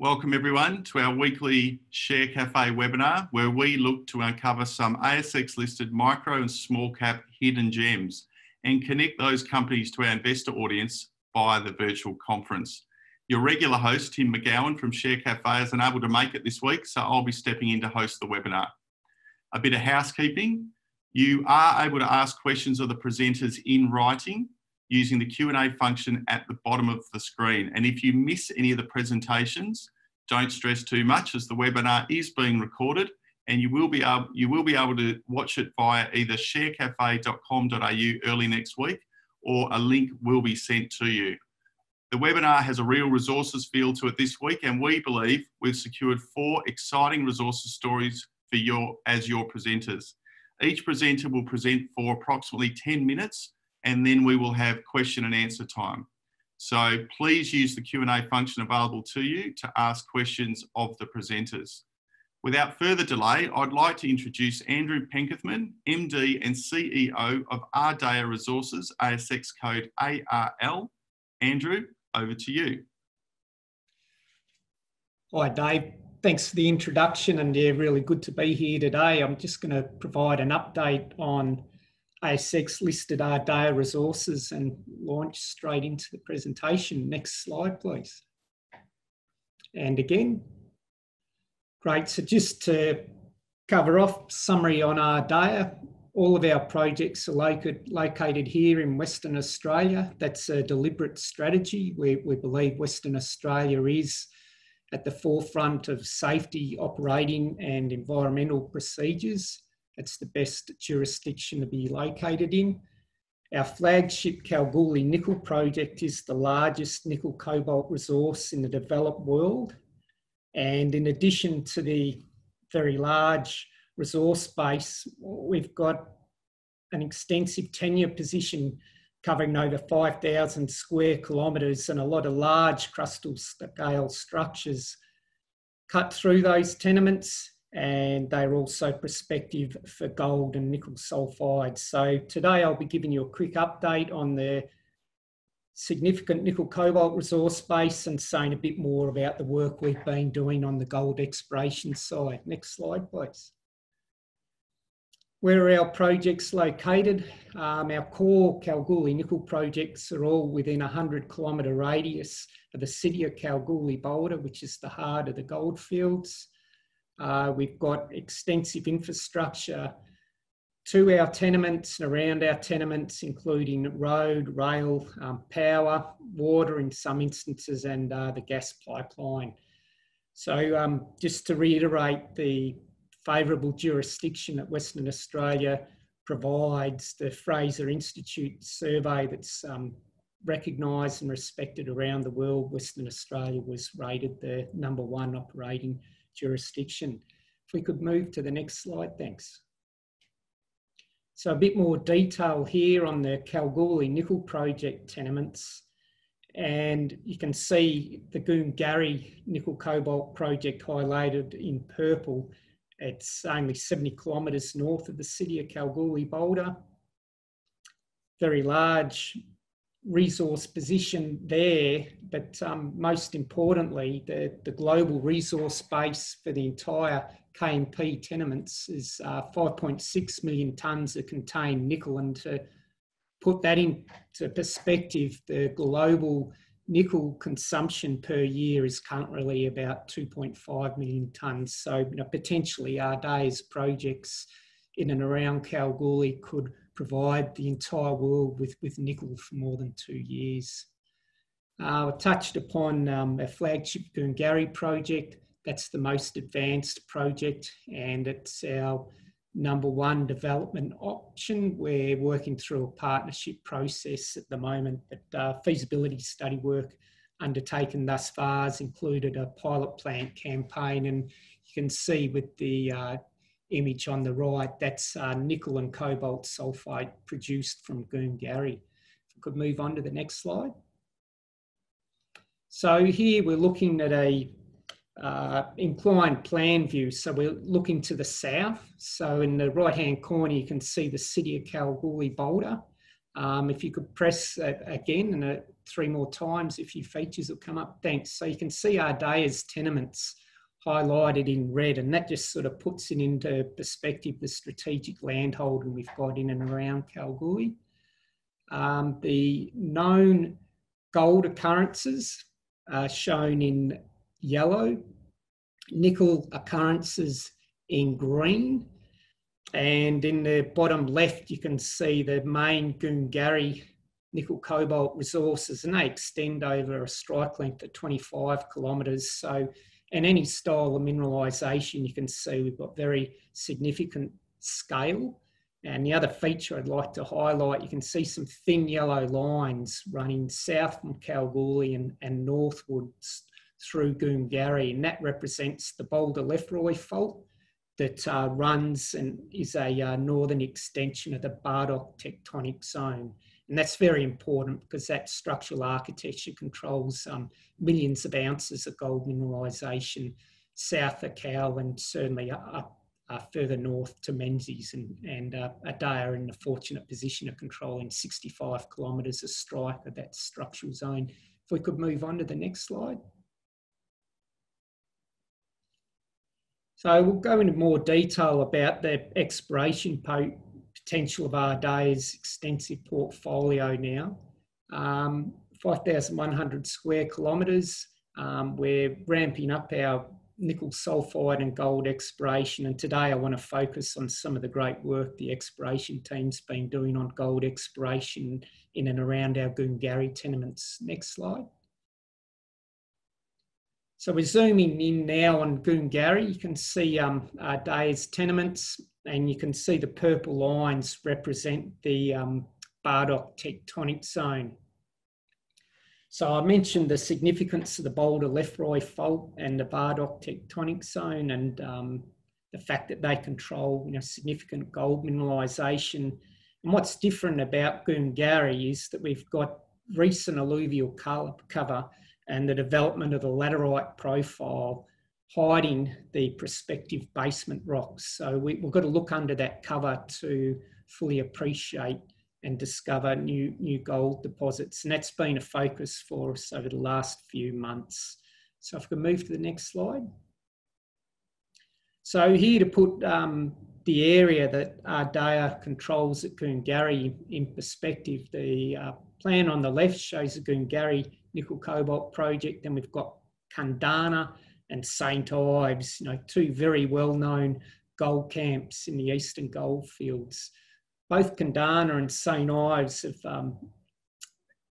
Welcome everyone to our weekly Share Cafe webinar where we look to uncover some ASX listed micro and small cap hidden gems and connect those companies to our investor audience via the virtual conference. Your regular host, Tim McGowan from Share Cafe, is unable to make it this week, so I'll be stepping in to host the webinar. A bit of housekeeping. You are able to ask questions of the presenters in writing using the Q&A function at the bottom of the screen. And if you miss any of the presentations, don't stress too much as the webinar is being recorded and you will be able, you will be able to watch it via either sharecafe.com.au early next week or a link will be sent to you. The webinar has a real resources feel to it this week and we believe we've secured four exciting resources stories for your as your presenters. Each presenter will present for approximately 10 minutes and then we will have question and answer time. So please use the Q&A function available to you to ask questions of the presenters. Without further delay, I'd like to introduce Andrew Penkethman, MD and CEO of Ardea Resources, ASX code ARL. Andrew, over to you. Hi, Dave. Thanks for the introduction and yeah, really good to be here today. I'm just going to provide an update on ASX listed Ardea resources and launch straight into the presentation. Next slide, please. And again, great. So just to cover off summary on Ardea, all of our projects are located, located here in Western Australia. That's a deliberate strategy. We, we believe Western Australia is at the forefront of safety, operating and environmental procedures it's the best jurisdiction to be located in. Our flagship Kalgoorlie Nickel Project is the largest nickel cobalt resource in the developed world. And in addition to the very large resource base, we've got an extensive tenure position covering over 5,000 square kilometres and a lot of large crustal scale structures cut through those tenements and they're also prospective for gold and nickel sulfides. So today I'll be giving you a quick update on the significant nickel cobalt resource base and saying a bit more about the work we've been doing on the gold exploration side. Next slide, please. Where are our projects located? Um, our core Kalgoorlie nickel projects are all within a 100 kilometre radius of the city of Kalgoorlie Boulder, which is the heart of the goldfields. Uh, we've got extensive infrastructure to our tenements and around our tenements, including road, rail, um, power, water in some instances, and uh, the gas pipeline. So, um, just to reiterate, the favourable jurisdiction that Western Australia provides, the Fraser Institute survey that's um, recognised and respected around the world, Western Australia was rated the number one operating jurisdiction. If we could move to the next slide, thanks. So a bit more detail here on the Kalgoorlie Nickel Project tenements. And you can see the Goongarrie Nickel Cobalt Project highlighted in purple. It's only 70 kilometres north of the city of Kalgoorlie Boulder. Very large resource position there, but um, most importantly, the, the global resource base for the entire KNP tenements is uh, 5.6 million tonnes of contained nickel. And to put that into perspective, the global nickel consumption per year is currently about 2.5 million tonnes. So you know, potentially Ardea's projects in and around Kalgoorlie could provide the entire world with, with nickel for more than two years. Uh, I touched upon um, a flagship Goongarrie project. That's the most advanced project and it's our number one development option. We're working through a partnership process at the moment, but uh, feasibility study work undertaken thus far has included a pilot plant campaign and you can see with the uh, image on the right, that's uh, nickel and cobalt sulfide produced from Goongarrie. If we could move on to the next slide. So here we're looking at a uh, inclined plan view. So we're looking to the south. So in the right hand corner, you can see the city of Kalgoorlie Boulder. Um, if you could press uh, again and uh, three more times, if your features will come up, thanks. So you can see Ardea's tenements highlighted in red, and that just sort of puts it into perspective the strategic landholding we've got in and around Kalgoorlie. Um, the known gold occurrences are shown in yellow, nickel occurrences in green, and in the bottom left you can see the main Goongarrie nickel cobalt resources, and they extend over a strike length of 25 kilometres. So and any style of mineralisation, you can see we've got very significant scale. And the other feature I'd like to highlight, you can see some thin yellow lines running south from Kalgoorlie and, and northwards through Goongarrie, and that represents the Boulder Lefroy Fault that uh, runs and is a uh, northern extension of the Bardoc tectonic zone. And that's very important because that structural architecture controls um, millions of ounces of gold mineralisation south of Kal and certainly up uh, further north to Menzies. And, and uh, Ardea are in the fortunate position of controlling 65 kilometres of strike of that structural zone. If we could move on to the next slide. So we'll go into more detail about the exploration potential of Ardea's extensive portfolio now. Um, 5,100 square kilometres. Um, we're ramping up our nickel sulfide and gold exploration. And today I want to focus on some of the great work the exploration team's been doing on gold exploration in and around our Goongarrie tenements. Next slide. So we're zooming in now on Goongarrie. You can see um, Ardea's tenements and you can see the purple lines represent the um, Bardoc tectonic zone. So I mentioned the significance of the Boulder Lefroy Fault and the Bardoc tectonic zone and um, the fact that they control you know, significant gold mineralisation. And what's different about Goongarrie is that we've got recent alluvial cover and the development of the laterite profile hiding the prospective basement rocks. So we, have got to look under that cover to fully appreciate and discover new, new gold deposits. And that's been a focus for us over the last few months. So if we can move to the next slide. So here to put um, the area that Ardea controls at Goongarrie in perspective, the uh, plan on the left shows the Goongarrie nickel cobalt project. Then we've got Kundana and St. Ives, you know, two very well-known gold camps in the eastern goldfields. Both Kundana and St. Ives have um,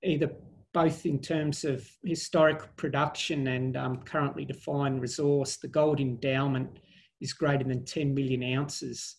either both in terms of historic production and um, currently defined resource, the gold endowment is greater than 10 million ounces.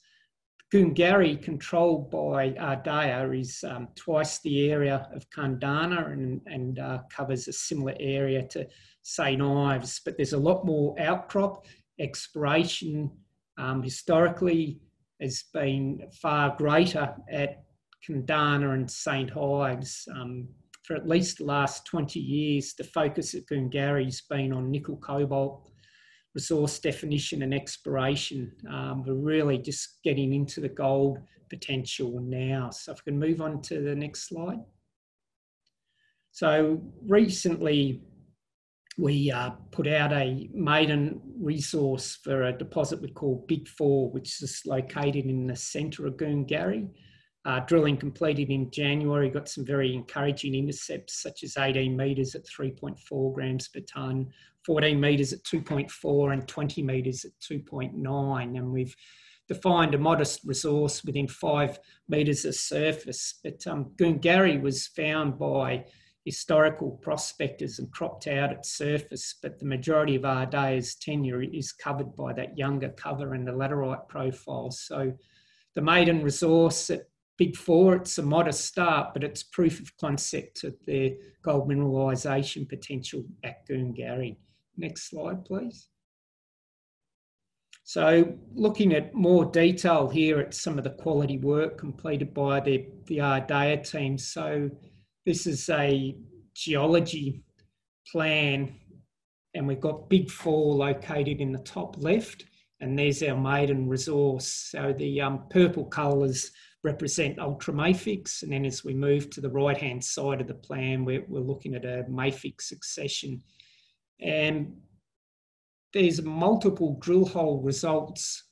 Goongarrie, controlled by Ardea, is um, twice the area of Kundana and, and uh, covers a similar area to St Ives, but there's a lot more outcrop. Exploration um, historically has been far greater at Kundana and St Ives. Um, for at least the last 20 years, the focus at Goongarrie has been on nickel cobalt resource definition and exploration. Um, we're really just getting into the gold potential now. So if we can move on to the next slide. So recently we uh, put out a maiden resource for a deposit we call Big Four, which is located in the centre of Goongarrie. Uh, drilling completed in January got some very encouraging intercepts, such as 18 metres at 3.4 grams per tonne, 14 metres at 2.4, and 20 metres at 2.9. And we've defined a modest resource within five metres of surface. But um, Goongarrie was found by historical prospectors and cropped out at surface, but the majority of Ardea's tenure is covered by that younger cover and the laterite profile. So the maiden resource at Big Four, it's a modest start, but it's proof of concept of the gold mineralisation potential at Goongarrie. Next slide, please. So looking at more detail here at some of the quality work completed by the, the Ardea team. So this is a geology plan and we've got Big Four located in the top left and there's our maiden resource. So the um, purple colours represent ultramafics. And then as we move to the right hand side of the plan, we're, we're looking at a mafic succession. And there's multiple drill hole results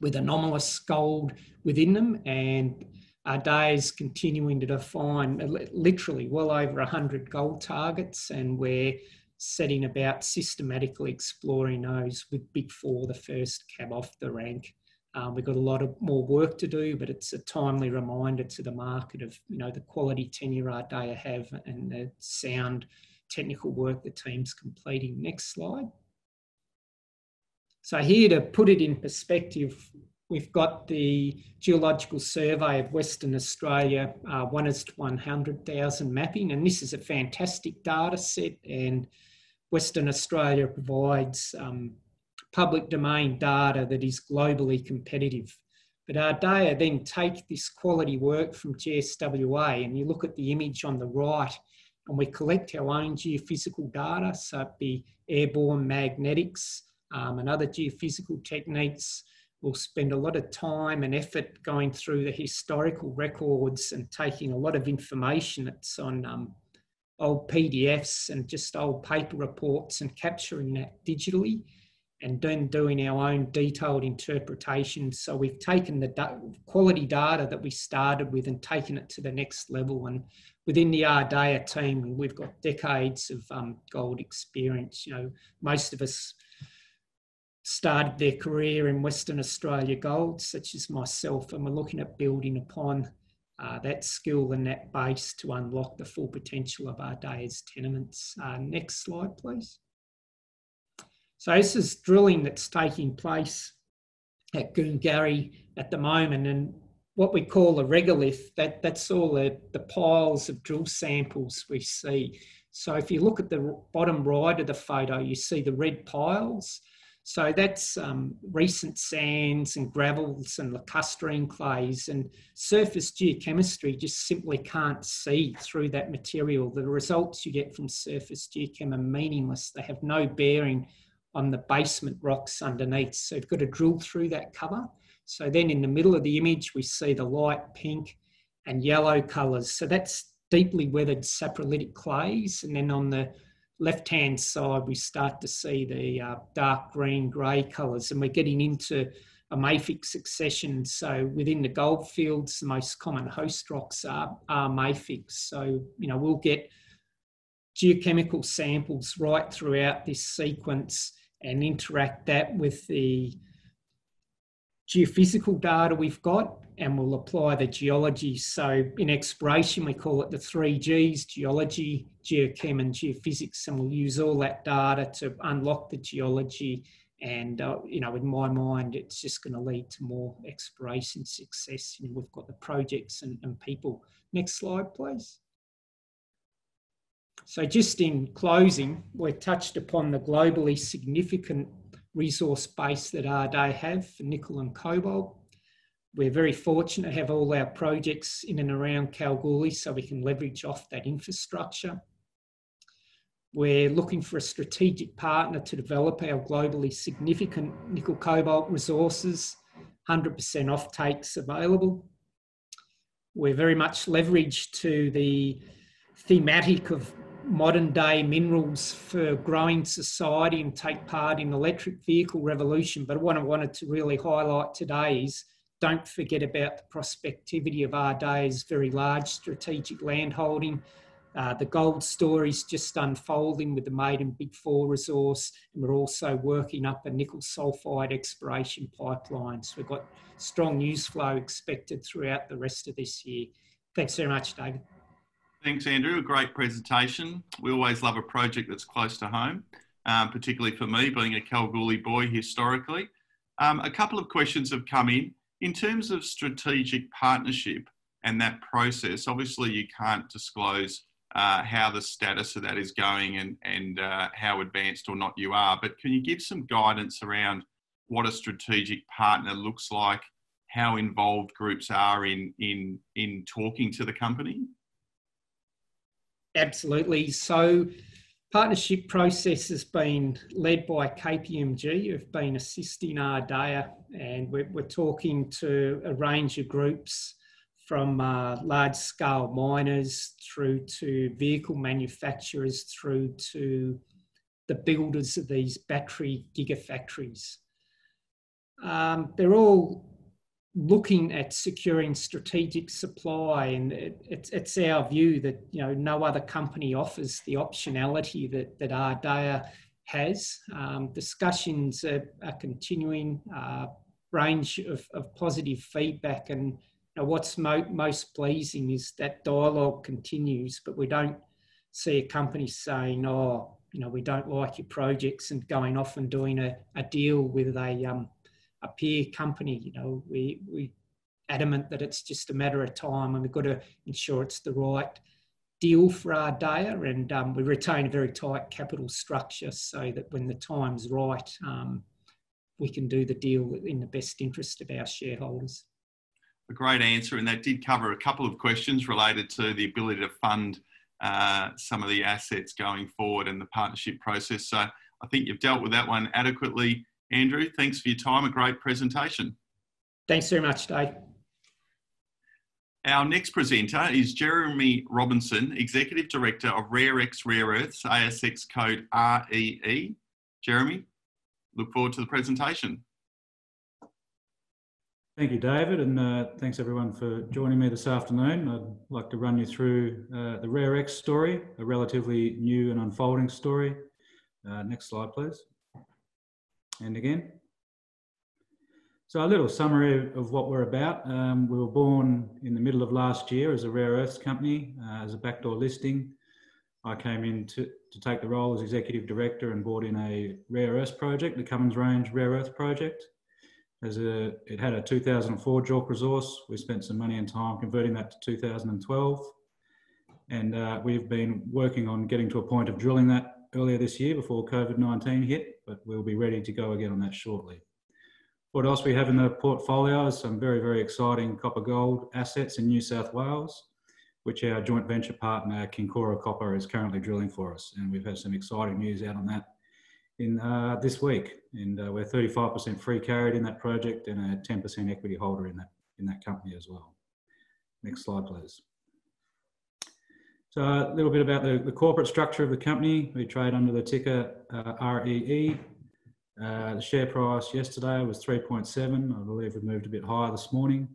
with anomalous gold within them. And Ardea is continuing to define literally well over 100 gold targets. And we're setting about systematically exploring those with Big Four, the first cab off the rank. Um, we've got a lot of more work to do, but it's a timely reminder to the market of you know the quality tenure our Ardea have and the sound technical work the team's completing. Next slide. So here to put it in perspective, we've got the Geological Survey of Western Australia, uh, 1 is to 100,000 mapping, and this is a fantastic data set and Western Australia provides um, public domain data that is globally competitive. But Ardea then take this quality work from GSWA and you look at the image on the right and we collect our own geophysical data, so it be airborne magnetics um, and other geophysical techniques. We'll spend a lot of time and effort going through the historical records and taking a lot of information that's on um, old PDFs and just old paper reports and capturing that digitally and then doing our own detailed interpretation. So we've taken the da- quality data that we started with and taken it to the next level. And within the Ardea team, we've got decades of um, gold experience. You know, most of us started their career in Western Australia gold, such as myself, and we're looking at building upon uh, that skill and that base to unlock the full potential of Ardea's tenements. Uh, next slide, please. So this is drilling that's taking place at Goongarrie at the moment and what we call a regolith, that, that's all the, the piles of drill samples we see. So if you look at the bottom right of the photo, you see the red piles. So that's um, recent sands and gravels and lacustrine clays and surface geochemistry just simply can't see through that material. The results you get from surface geochem are meaningless. They have no bearing on the basement rocks underneath. So you've got to drill through that cover. So then in the middle of the image, we see the light pink and yellow colours. So that's deeply weathered saprolitic clays. And then on the left-hand side, we start to see the uh, dark green, grey colours. And we're getting into a mafic succession. So within the gold fields, the most common host rocks are, are mafics. So, you know, we'll get geochemical samples right throughout this sequence and interact that with the geophysical data we've got and we'll apply the geology. So in exploration, we call it the three Gs, geology, geochem and geophysics, and we'll use all that data to unlock the geology. And, uh, you know, in my mind, it's just going to lead to more exploration success. You know, we've got the projects and, and people. Next slide, please. So just in closing, we've touched upon the globally significant resource base that Ardea have for nickel and cobalt. We're very fortunate to have all our projects in and around Kalgoorlie so we can leverage off that infrastructure. We're looking for a strategic partner to develop our globally significant nickel cobalt resources, 100% offtakes available. We're very much leveraged to the thematic of modern day minerals for growing society and take part in electric vehicle revolution. But what I wanted to really highlight today is don't forget about the prospectivity of Ardea's very large strategic landholding. Uh, the gold story is just unfolding with the maiden Big Four resource, and we're also working up a nickel sulfide exploration pipeline. So we've got strong news flow expected throughout the rest of this year. Thanks very much, David. Thanks, Andrew. A great presentation. We always love a project that's close to home, um, particularly for me, being a Kalgoorlie boy historically. Um, a couple of questions have come in. In terms of strategic partnership and that process, obviously you can't disclose uh, how the status of that is going and, and uh, how advanced or not you are, but can you give some guidance around what a strategic partner looks like, how involved groups are in, in, in talking to the company? Absolutely. So, partnership process has been led by KPMG, who've been assisting Ardea, and we're, we're talking to a range of groups from uh, large scale miners through to vehicle manufacturers through to the builders of these battery gigafactories. Um, they're all looking at securing strategic supply, and it, it's, it's our view that you know no other company offers the optionality that that Ardea has. Um, discussions are, are continuing, uh, range of, of positive feedback, and you know, what's mo- most pleasing is that dialogue continues, but we don't see a company saying, "Oh, you know, we don't like your projects," and going off and doing a, a deal with a um, a peer company. You know, we we adamant that it's just a matter of time, and we've got to ensure it's the right deal for our Ardea, and um, we retain a very tight capital structure so that when the time's right, um, we can do the deal in the best interest of our shareholders. A great answer, and that did cover a couple of questions related to the ability to fund uh, some of the assets going forward and the partnership process. So I think you've dealt with that one adequately. Andrew, thanks for your time. A great presentation. Thanks very much, Dave. Our next presenter is Jeremy Robinson, Executive Director of RareX Rare Earths, ASX code REE. Jeremy, look forward to the presentation. Thank you, David, and uh, thanks everyone for joining me this afternoon. I'd like to run you through uh, the RareX story, a relatively new and unfolding story. Uh, next slide, please and again. So a little summary of what we're about. Um, we were born in the middle of last year as a rare earths company, uh, as a backdoor listing. I came in to, to take the role as executive director and brought in a rare earths project, the Cummins Range Rare Earth Project. As a, it had a 2004 JORC resource. We spent some money and time converting that to 2012. And uh, we've been working on getting to a point of drilling that earlier this year before COVID-19 hit, but we'll be ready to go again on that shortly. What else we have in the portfolio is some very, very exciting copper gold assets in New South Wales, which our joint venture partner Kincora Copper is currently drilling for us. And we've had some exciting news out on that in uh, this week. And uh, we're 35% free carried in that project and a 10% equity holder in that, in that company as well. Next slide, please. So a little bit about the, the corporate structure of the company. We trade under the ticker uh, REE. Uh, the share price yesterday was 3.7. I believe we've moved a bit higher this morning.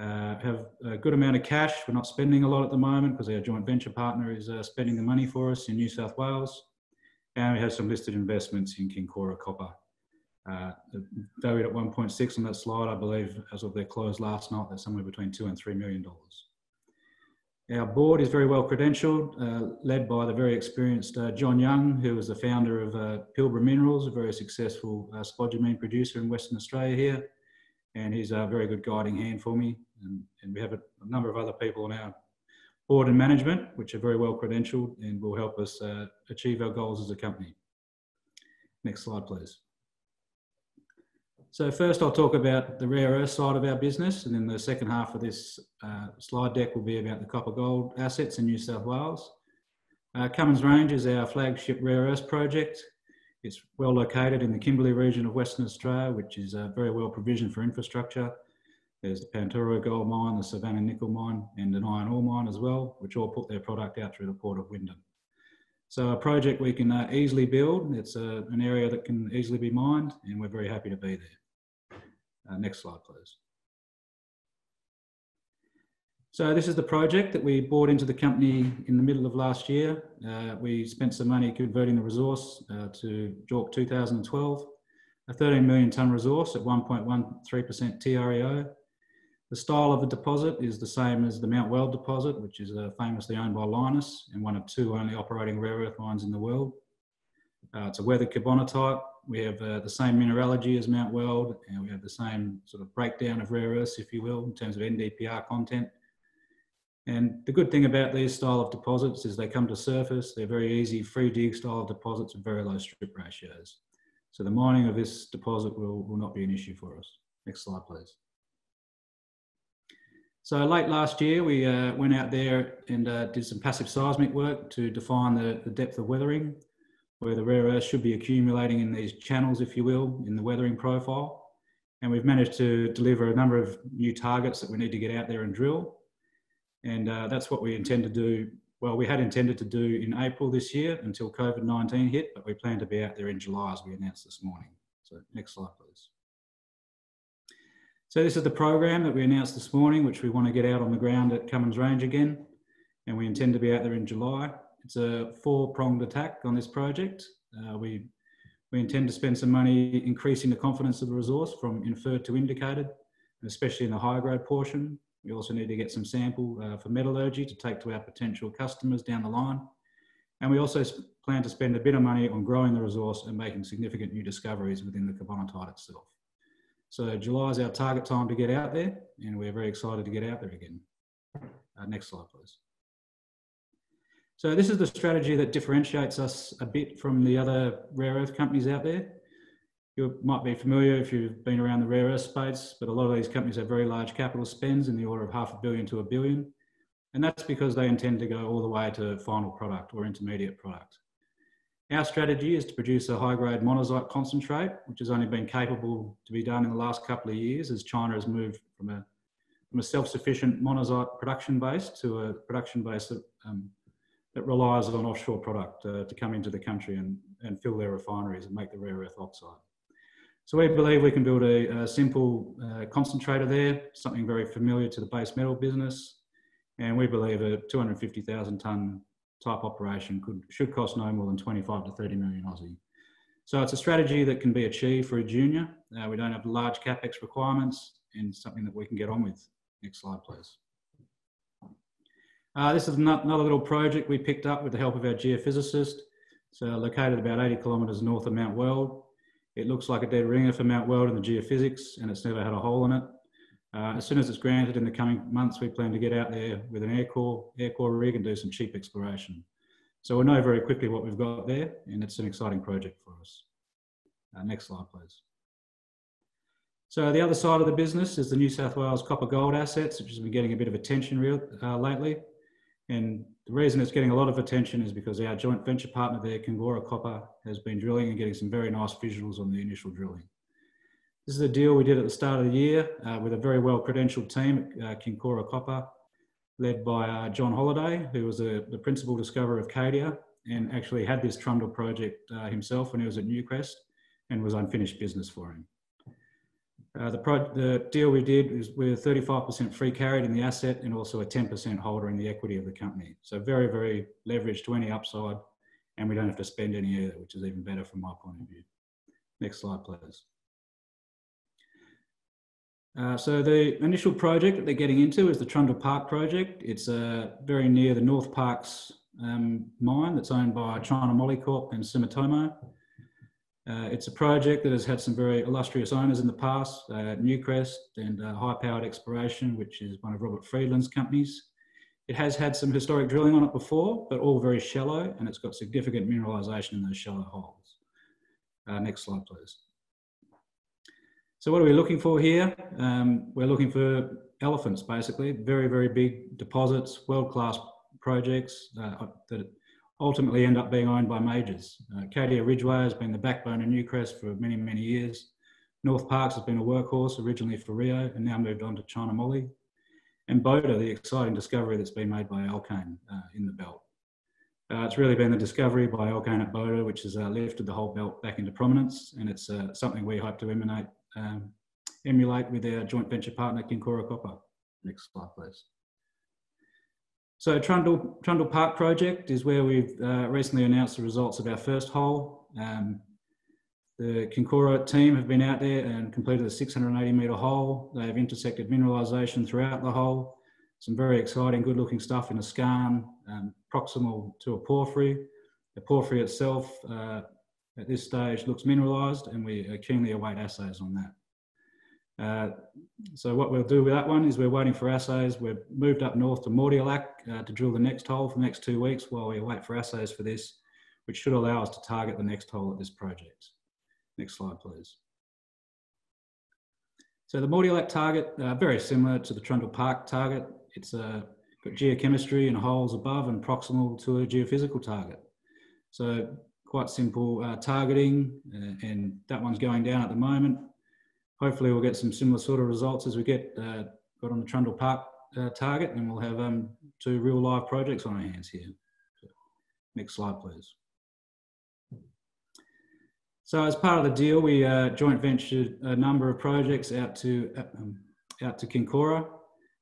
Uh, have a good amount of cash. We're not spending a lot at the moment because our joint venture partner is uh, spending the money for us in New South Wales. And we have some listed investments in Kincora Copper. Uh, valued at 1.6 on that slide, I believe, as of their close last night, that's somewhere between two and three million dollars. Our board is very well credentialed, uh, led by the very experienced uh, John Young, who is the founder of uh, Pilbara Minerals, a very successful uh, spodumene producer in Western Australia here. And he's a very good guiding hand for me. And, and we have a, a, number of other people on our board and management, which are very well credentialed and will help us uh, achieve our goals as a company. Next slide, please. So first I'll talk about the rare earth side of our business and then the second half of this uh, slide deck will be about the copper gold assets in New South Wales. Uh, Cummins Range is our flagship rare earth project. It's well located in the Kimberley region of Western Australia, which is uh, very well provisioned for infrastructure. There's the Pantoro gold mine, the Savannah nickel mine, and an iron ore mine as well, which all put their product out through the port of Wyndham. So a project we can uh, easily build. It's uh, an area that can easily be mined, and we're very happy to be there. Uh, next slide, please. So this is the project that we bought into the company in the middle of last year. Uh, we spent some money converting the resource uh, to JORC 2012, a 13 million tonne resource at 1.13% TREO. The style of the deposit is the same as the Mount Weld deposit, which is uh, famously owned by Lynas and one of two only operating rare earth mines in the world. Uh, it's a weathered carbonatite we have uh, the same mineralogy as Mount Weld, and we have the same sort of breakdown of rare earths, if you will, in terms of NdPr content. And the good thing about these style of deposits is they come to surface, they're very easy, free dig style of deposits with very low strip ratios. So the mining of this deposit will, will not be an issue for us. Next slide, please. So late last year, we uh, went out there and uh, did some passive seismic work to define the, the, depth of weathering, where the rare earth should be accumulating in these channels, if you will, in the weathering profile. And we've managed to deliver a number of new targets that we need to get out there and drill. And uh, that's what we intend to do. Well, we had intended to do in April this year until COVID 19 hit, but we plan to be out there in July as we announced this morning. So, next slide, please. So, this is the program that we announced this morning, which we want to get out on the ground at Cummins Range again. And we intend to be out there in July. It's a four pronged attack on this project. Uh, we, we intend to spend some money increasing the confidence of the resource from inferred to indicated, especially in the high grade portion. We also need to get some sample uh, for metallurgy to take to our potential customers down the line. And we also plan to spend a bit of money on growing the resource and making significant new discoveries within the carbonatite itself. So July is our target time to get out there, and we're very excited to get out there again. Uh, next slide, please. So this is the strategy that differentiates us a bit from the other rare earth companies out there you might be familiar if you've been around the rare earth space, but a lot of these companies have very large capital spends in the order of half a billion to a billion. And that's because they intend to go all the way to final product or intermediate product. Our strategy is to produce a high grade monazite concentrate, which has only been capable to be done in the last couple of years as China has moved from a, from a self sufficient monazite production base to a production base that, um, that relies on offshore product uh, to come into the country and, and fill their refineries and make the rare earth oxide. So we believe we can build a, a simple uh, concentrator there, something very familiar to the base metal business. And we believe a 250,000 tonne type operation could, should cost no more than 25 to 30 million Aussie. So it's a strategy that can be achieved for a junior. Uh, we don't have large capex requirements and something that we can get on with. Next slide, please. Uh, this is another little project we picked up with the help of our geophysicist. So located about 80 kilometres north of Mount Weld. It looks like a dead ringer for Mount Weld in the geophysics, and it's never had a hole in it. Uh, as soon as it's granted in the coming months, we plan to get out there with an air core, air core rig and do some cheap exploration. So we'll know very quickly what we've got there, and it's an exciting project for us. Uh, next slide, please. So the other side of the business is the New South Wales copper gold assets, which has been getting a bit of attention real, uh, lately. And the reason it's getting a lot of attention is because our joint venture partner there, Kincora Copper, has been drilling and getting some very nice visuals on the initial drilling. This is a deal we did at the start of the year uh, with a very well credentialed team at uh, Kincora Copper, led by uh, John Holliday, who was a, the principal discoverer of Cadia and actually had this Trundle project uh, himself when he was at Newcrest and was unfinished business for him. Uh, the, pro- the deal we did is we're 35% free carried in the asset and also a 10% holder in the equity of the company. So very, very leveraged to any upside, and we don't have to spend any either, which is even better from my point of view. Next slide, please. Uh, so the initial project that they're getting into is the Trundle Park project. It's uh, very near the North Parks um, mine that's owned by China Molycorp and Sumitomo. Uh, it's a project that has had some very illustrious owners in the past, uh, Newcrest and uh, High Powered Exploration, which is one of Robert Friedland's companies. It has had some historic drilling on it before, but all very shallow, and it's got significant mineralisation in those shallow holes. Uh, next slide, please. So what are we looking for here? Um, we're looking for elephants, basically, very, very big deposits, world-class projects uh, that ultimately end up being owned by majors. Uh, Cadia Ridgeway has been the backbone of Newcrest for many, many years. North Parks has been a workhorse originally for Rio and now moved on to China Moly. And Boda, the exciting discovery that's been made by Alkane uh, in the belt. Uh, it's really been the discovery by Alkane at Boda, which has uh, lifted the whole belt back into prominence. And it's uh, something we hope to emanate, um, emulate with our joint venture partner, Kincora Copper. Next slide, please. So Trundle, Trundle Park project is where we've uh, recently announced the results of our first hole. Um, the Kincora team have been out there and completed a 680 metre hole. They have intersected mineralisation throughout the hole. Some very exciting, good looking stuff in a skarn um, proximal to a porphyry. The porphyry itself uh, at this stage looks mineralised and we keenly await assays on that. Uh, so what we'll do with that one is we're waiting for assays. We've moved up north to Mordialloc uh, to drill the next hole for the next two weeks while we wait for assays for this, which should allow us to target the next hole at this project. Next slide, please. So the Mordialloc target, uh, very similar to the Trundle Park target. It's uh, got geochemistry and holes above and proximal to a geophysical target. So quite simple uh, targeting uh, and that one's going down at the moment. Hopefully we'll get some similar sort of results as we get uh, got on the Trundle Park uh, target and we'll have um, two real live projects on our hands here. So, next slide, please. So as part of the deal, we uh, joint ventured a number of projects out to um, out to Kincora.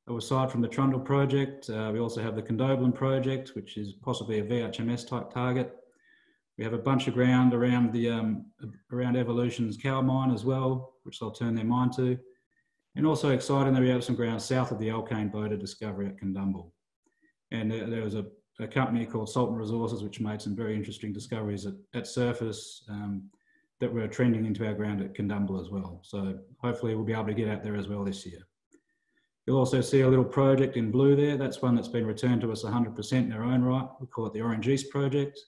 Aside from the Trundle project, uh, we also have the Condobolin project, which is possibly a VHMS type target. We have a bunch of ground around the um, around Evolution's cow mine as well, which they'll turn their mind to. And also exciting that we have some ground south of the Alkane Boda discovery at Cundumbul. And uh, there was a, a, company called Sultan Resources, which made some very interesting discoveries at, at surface um, that were trending into our ground at Cundumbul as well. So hopefully we'll be able to get out there as well this year. You'll also see a little project in blue there. That's one that's been returned to us 100% in their own right. We call it the Orange East Project.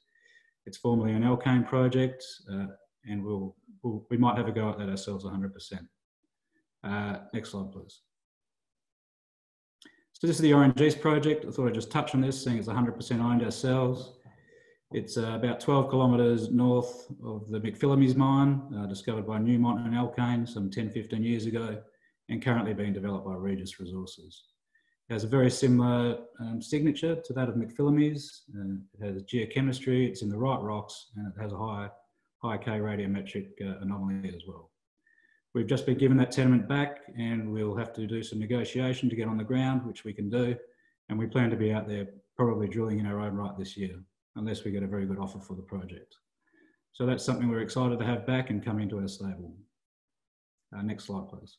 It's formerly an Alkane project, uh, and we'll, we'll, we might have a go at that ourselves 100%. Uh, next slide, please. So this is the East project. I thought I'd just touch on this, seeing it's 100% owned ourselves. It's uh, about 12 kilometres north of the McPhillamys mine, uh, discovered by Newmont and Alkane some 10, 15 years ago, and currently being developed by Regis Resources. It has a very similar um, signature to that of McPhillamys. Uh, it has geochemistry, it's in the right rocks, and it has a high, high K radiometric uh, anomaly as well. We've just been given that tenement back, and we'll have to do some negotiation to get on the ground, which we can do. And we plan to be out there probably drilling in our own right this year unless we get a very good offer for the project. So that's something we're excited to have back and come into our stable. Uh, next slide, please.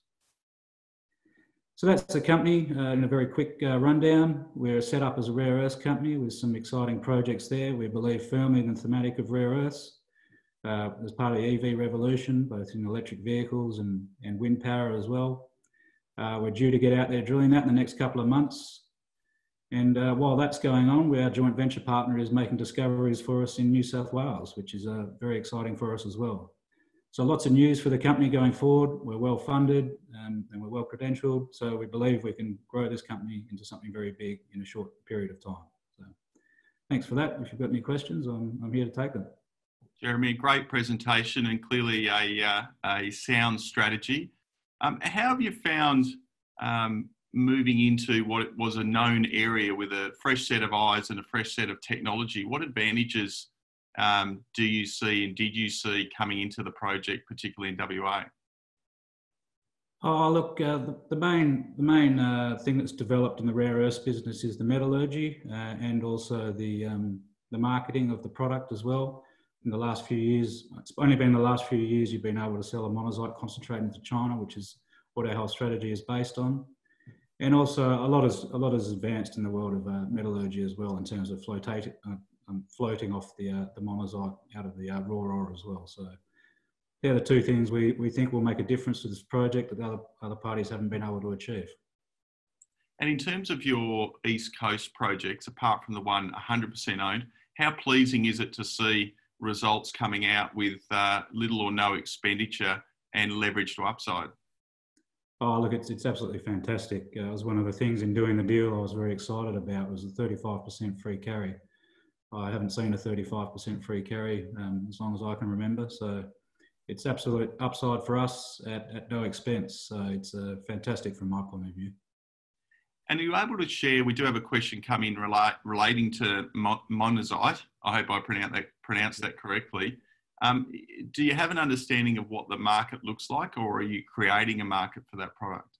So that's the company uh, in a very quick uh, rundown. We're set up as a rare earths company with some exciting projects there. We believe firmly in the thematic of rare earths uh, as part of the EV revolution, both in electric vehicles and, and wind power as well. Uh, we're due to get out there drilling that in the next couple of months. And uh, while that's going on, our joint venture partner is making discoveries for us in New South Wales, which is uh, very exciting for us as well. So lots of news for the company going forward. We're well funded um, and we're well credentialed. So we believe we can grow this company into something very big in a short period of time. So thanks for that. If you've got any questions, I'm, I'm here to take them. Jeremy, great presentation and clearly a, uh, a sound strategy. Um, how have you found um, moving into what was a known area with a fresh set of eyes and a fresh set of technology, what advantages um, do you see and did you see coming into the project, particularly in WA? Oh, look, uh, the, the, main the main uh, thing that's developed in the rare earths business is the metallurgy uh, and also the um, the marketing of the product as well. In the last few years, it's only been the last few years you've been able to sell a monazite concentrate into China, which is what our whole strategy is based on and also a lot is a lot is advanced in the world of uh, metallurgy as well in terms of floating uh, um, floating off the uh, the monazite out of the uh, raw ore as well. So they're the two things we, we think will make a difference to this project that other other parties haven't been able to achieve. And in terms of your East Coast projects, apart from the one 100% owned, how pleasing is it to see results coming out with uh, little or no expenditure and leverage to upside? Oh, look, it's, it's absolutely fantastic. Uh, it was one of the things in doing the deal I was very excited about was the 35% free carry. I haven't seen a 35% free carry um, as long as I can remember. So it's absolute upside for us at, at no expense. So it's uh, fantastic from my point of view. And are you able to share? We do have a question come in relate, relating to monazite. I hope I pronounced that, that correctly. Um, do you have an understanding of what the market looks like, or are you creating a market for that product?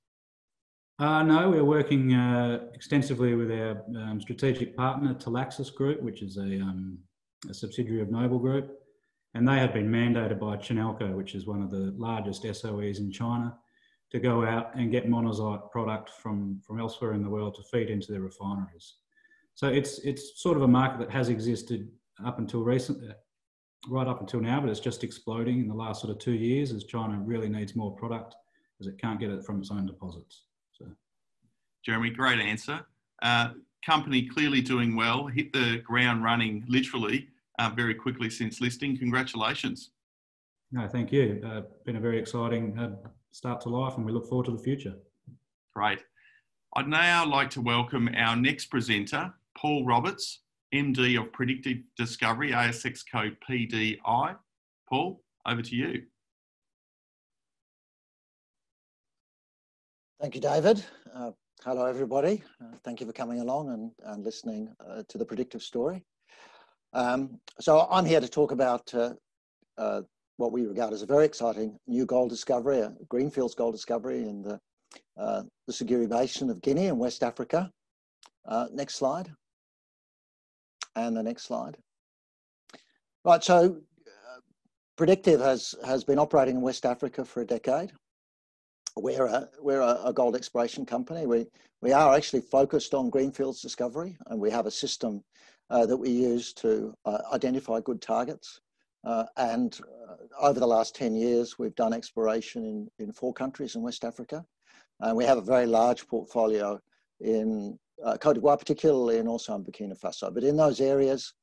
Uh, no, we're working uh, extensively with our um, strategic partner, Talaxis Group, which is a, um, a, subsidiary of Noble Group. And they have been mandated by Chinalco, which is one of the largest SOEs in China, to go out and get monazite product from, from elsewhere in the world to feed into their refineries. So it's, it's sort of a market that has existed up until recently, right up until now, but it's just exploding in the last sort of two years as China really needs more product as it can't get it from its own deposits. So, Jeremy, great answer. Uh, company clearly doing well, hit the ground running literally uh, very quickly since listing. Congratulations. No, thank you. Uh, been a very exciting uh, start to life, and we look forward to the future. Great. I'd now like to welcome our next presenter, Paul Roberts, MD of Predictive Discovery, ASX code PDI. Paul, over to you. Thank you, David. Uh, hello, everybody. Uh, thank you for coming along and, and listening uh, to the predictive story. Um, so I'm here to talk about uh, uh, what we regard as a very exciting new gold discovery, a Greenfields gold discovery in the, uh, the Siguiri Basin of Guinea in West Africa. next slide. And the next slide. Right, so Predictive has, has been operating in West Africa for a decade. We're a, we're a, a, gold exploration company. We, we are actually focused on greenfields discovery and we have a system uh, that we use to uh, identify good targets. Uh, and uh, over the last 10 years, we've done exploration in, in four countries in West Africa. And we have a very large portfolio in uh, Cote d'Ivoire, particularly, and also in Burkina Faso. But in those areas,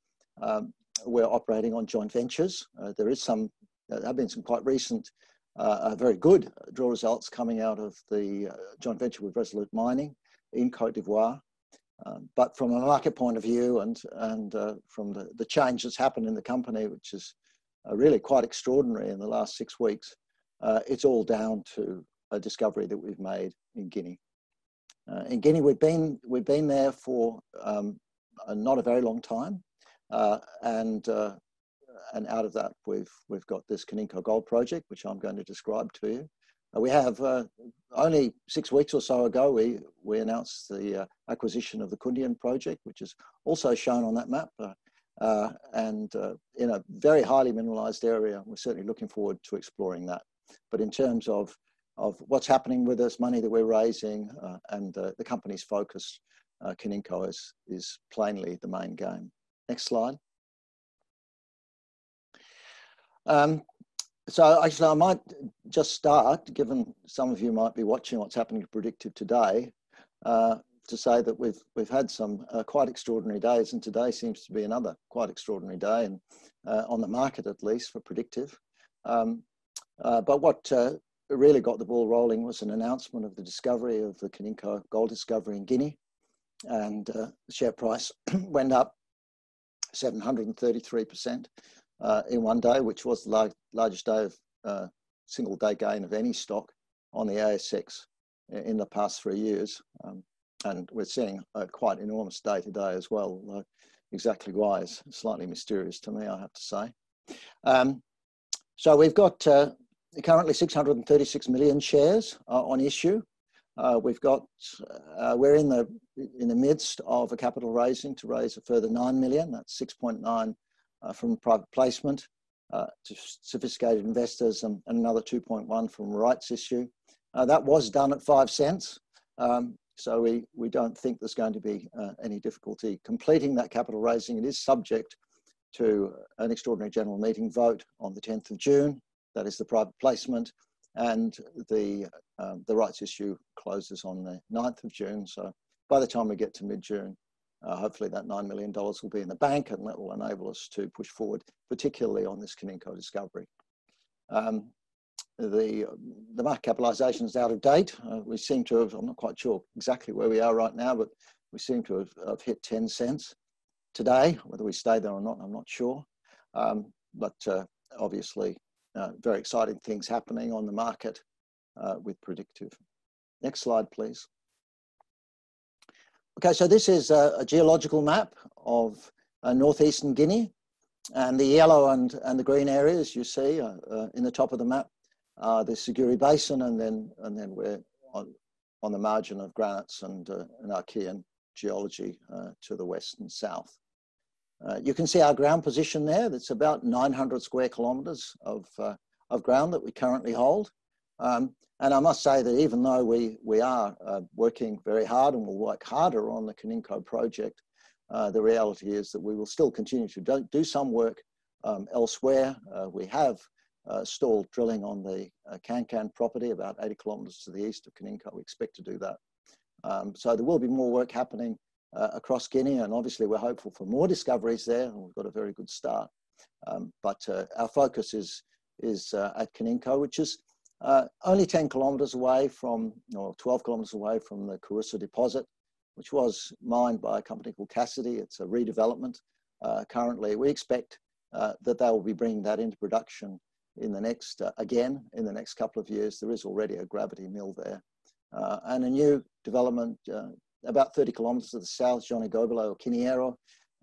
um, we're operating on joint ventures. Uh, there is some, there have been some quite recent, uh, very good drill results coming out of the uh, joint venture with Resolute Mining in Cote d'Ivoire. Um, but from a market point of view and, and uh, from the, the change that's happened in the company, which is uh, really quite extraordinary in the last six weeks, uh, it's all down to a discovery that we've made in Guinea. in Guinea, we've been, we've been there for um, not a very long time. Uh, and uh, and out of that, we've we've got this Kaninko Gold project, which I'm going to describe to you. Uh, we have only six weeks or so ago, we we announced the acquisition of the Kundian project, which is also shown on that map. Uh, and uh, in a very highly mineralized area. We're certainly looking forward to exploring that. But in terms of, of what's happening with us, money that we're raising, uh, and the company's focus, uh, Kaninko is, is plainly the main game. Next slide. Um, so actually, I might just start, given some of you might be watching what's happening to Predictive today, uh, to say that we've we've had some uh, quite extraordinary days, and today seems to be another quite extraordinary day, and uh, on the market at least for Predictive. Um, uh, but what uh, really got the ball rolling was an announcement of the discovery of the Kaninko gold discovery in Guinea, and uh, the share price went up 733% uh, in one day, which was the lar- largest day of single day gain of any stock on the ASX in the past three years. Um, and we're seeing a quite enormous day today as well. exactly why is slightly mysterious to me, I have to say. Um, so we've got uh, currently 636 million shares uh, on issue. Uh, we've got, uh, we're in the, in the midst of a capital raising to raise a further 9 million, that's 6.9 uh, from private placement uh, to sophisticated investors and, and another 2.1 from rights issue. Uh, that was done at five cents. Um, so we, we don't think there's going to be uh, any difficulty completing that capital raising. It is subject to an extraordinary general meeting vote on the 10th of June. That is the private placement and the um, the rights issue closes on the 9th of June. So by the time we get to mid-June, uh, hopefully that $9 million will be in the bank and that will enable us to push forward, particularly on this Kaninko discovery. Um, the, the market capitalisation is out of date. Uh, we seem to have, I'm not quite sure exactly where we are right now, but we seem to have, have hit 10 cents today. Whether we stay there or not, I'm not sure. Um, but uh, obviously, uh, very exciting things happening on the market uh, with predictive. Next slide, please. Okay, so this is a, a geological map of uh, northeastern Guinea. And the yellow and, and the green areas you see uh, in the top of the map are the Siguiri Basin, and then, and then we're on, on the margin of granites and, uh, and Archean geology to the west and south. Uh, you can see our ground position there. That's about 900 square kilometres of, uh, of ground that we currently hold. Um, and I must say that even though we, we are uh, working very hard and will work harder on the Kaninko project, uh, the reality is that we will still continue to do, do some work um, elsewhere. Uh, we have uh, stalled drilling on the uh, Kankan property about 80 kilometres to the east of Kaninko. We expect to do that. Um, so there will be more work happening uh, across Guinea, and obviously we're hopeful for more discoveries there, and we've got a very good start. Um, but our focus is, is at Kaninko, which is uh, only 10 kilometres away from, or 12 kilometres away from the Kouroussa deposit, which was mined by a company called Cassidy. It's a redevelopment. Uh, currently, we expect uh, that they will be bringing that into production in the next, uh, again, in the next couple of years. There is already a gravity mill there. Uh, and a new development uh, about 30 kilometres to the south, Johnny Gobelo or Kiniero,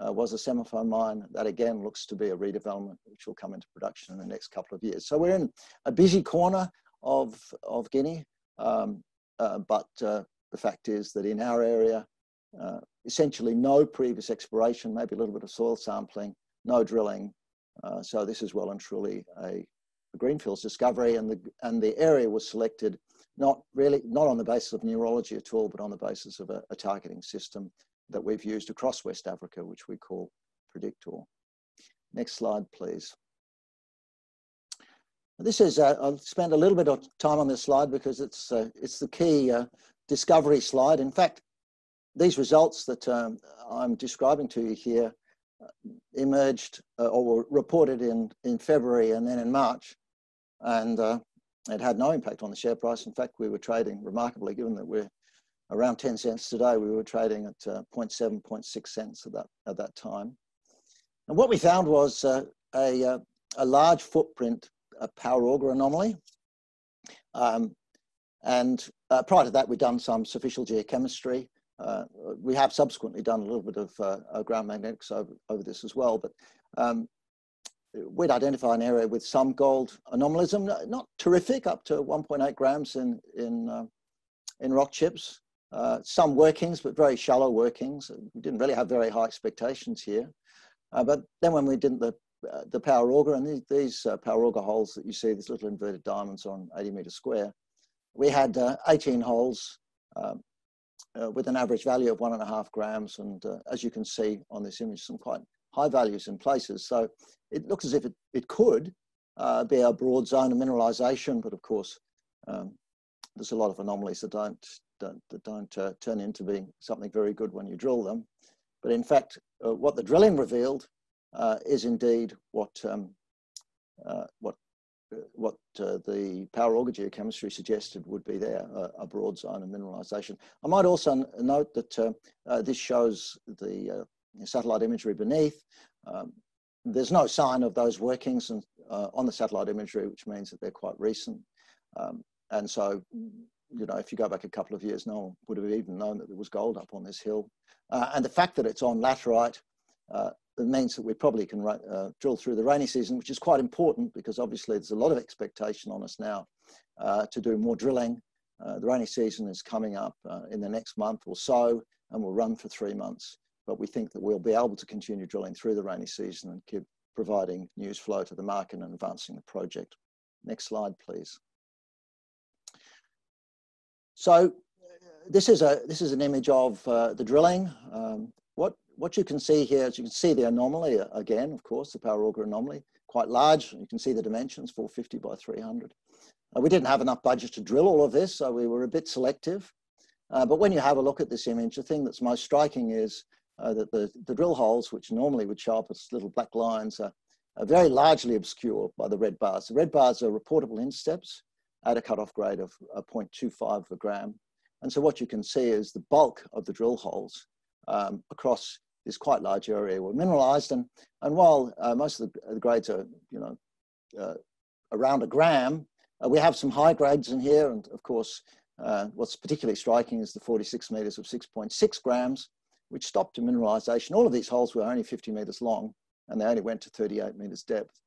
uh, was a SEMAFO mine that again looks to be a redevelopment which will come into production in the next couple of years. So we're in a busy corner of, of Guinea, um, uh, but the fact is that in our area, uh, essentially no previous exploration, maybe a little bit of soil sampling, no drilling. Uh, so this is well and truly a greenfields discovery and the, and the area was selected not really, not on the basis of neurology at all, but on the basis of a, a targeting system that we've used across West Africa, which we call Predictor. Next slide, please. This is, uh, I'll spend a little bit of time on this slide because it's, uh, it's the key uh, discovery slide. In fact, these results that um, I'm describing to you here uh, emerged uh, or were reported in, in February and then in March. And uh, it had no impact on the share price. In fact, we were trading remarkably, given that we're around 10 cents today, we were trading at uh, 0.7, 0.6 cents at that, at that time. And what we found was uh, a, uh, a large footprint a power auger anomaly. Um, and uh, prior to that, we'd done some superficial geochemistry. Uh, we have subsequently done a little bit of uh, ground magnetics over, over this as well, but um, we'd identify an area with some gold anomalism, not terrific, up to 1.8 grams in, in, uh, in rock chips. Uh, some workings, but very shallow workings. We didn't really have very high expectations here. Uh, but then when we did the, uh, the power auger, and these, these uh, power auger holes that you see, these little inverted diamonds on 80 meter square, we had uh, 18 holes um, with an average value of one and a half grams. And as you can see on this image, some quite high values in places. So it looks as if it, it could uh, be a broad zone of mineralization, but of course, um, there's a lot of anomalies that don't, don't, that don't uh, turn into being something very good when you drill them. But in fact, uh, what the drilling revealed uh, is indeed what, um, uh, what, uh, what the power auger geochemistry suggested would be there, a broad zone of mineralization. I might also note that this shows the satellite imagery beneath. Um, there's no sign of those workings and, uh, on the satellite imagery, which means that they're quite recent. Um, and so, you know, if you go back a couple of years, no one would have even known that there was gold up on this hill. Uh, and the fact that it's on laterite uh, means that we probably can uh, drill through the rainy season, which is quite important because obviously there's a lot of expectation on us now uh, to do more drilling. Uh, the rainy season is coming up in the next month or so and will run for three months but we think that we'll be able to continue drilling through the rainy season and keep providing news flow to the market and advancing the project. Next slide, please. So this is a this is an image of uh, the drilling. Um, what what you can see here is you can see the anomaly uh, again, of course, the power auger anomaly, quite large. You can see the dimensions, 450 by 300. Uh, we didn't have enough budget to drill all of this, so we were a bit selective. Uh, but when you have a look at this image, the thing that's most striking is uh, that the, the drill holes, which normally would show up as little black lines, are, are very largely obscured by the red bars. The red bars are reportable intercepts at a cutoff grade of 0.25 a gram. And so what you can see is the bulk of the drill holes um, across this quite large area were mineralized. And, and while uh, most of the, the, grades are, you know, uh, around a gram, uh, we have some high grades in here. And of course, uh, what's particularly striking is the 46 meters of 6.6 grams, which stopped mineralization. All of these holes were only 50 meters long and they only went to 38 meters depth.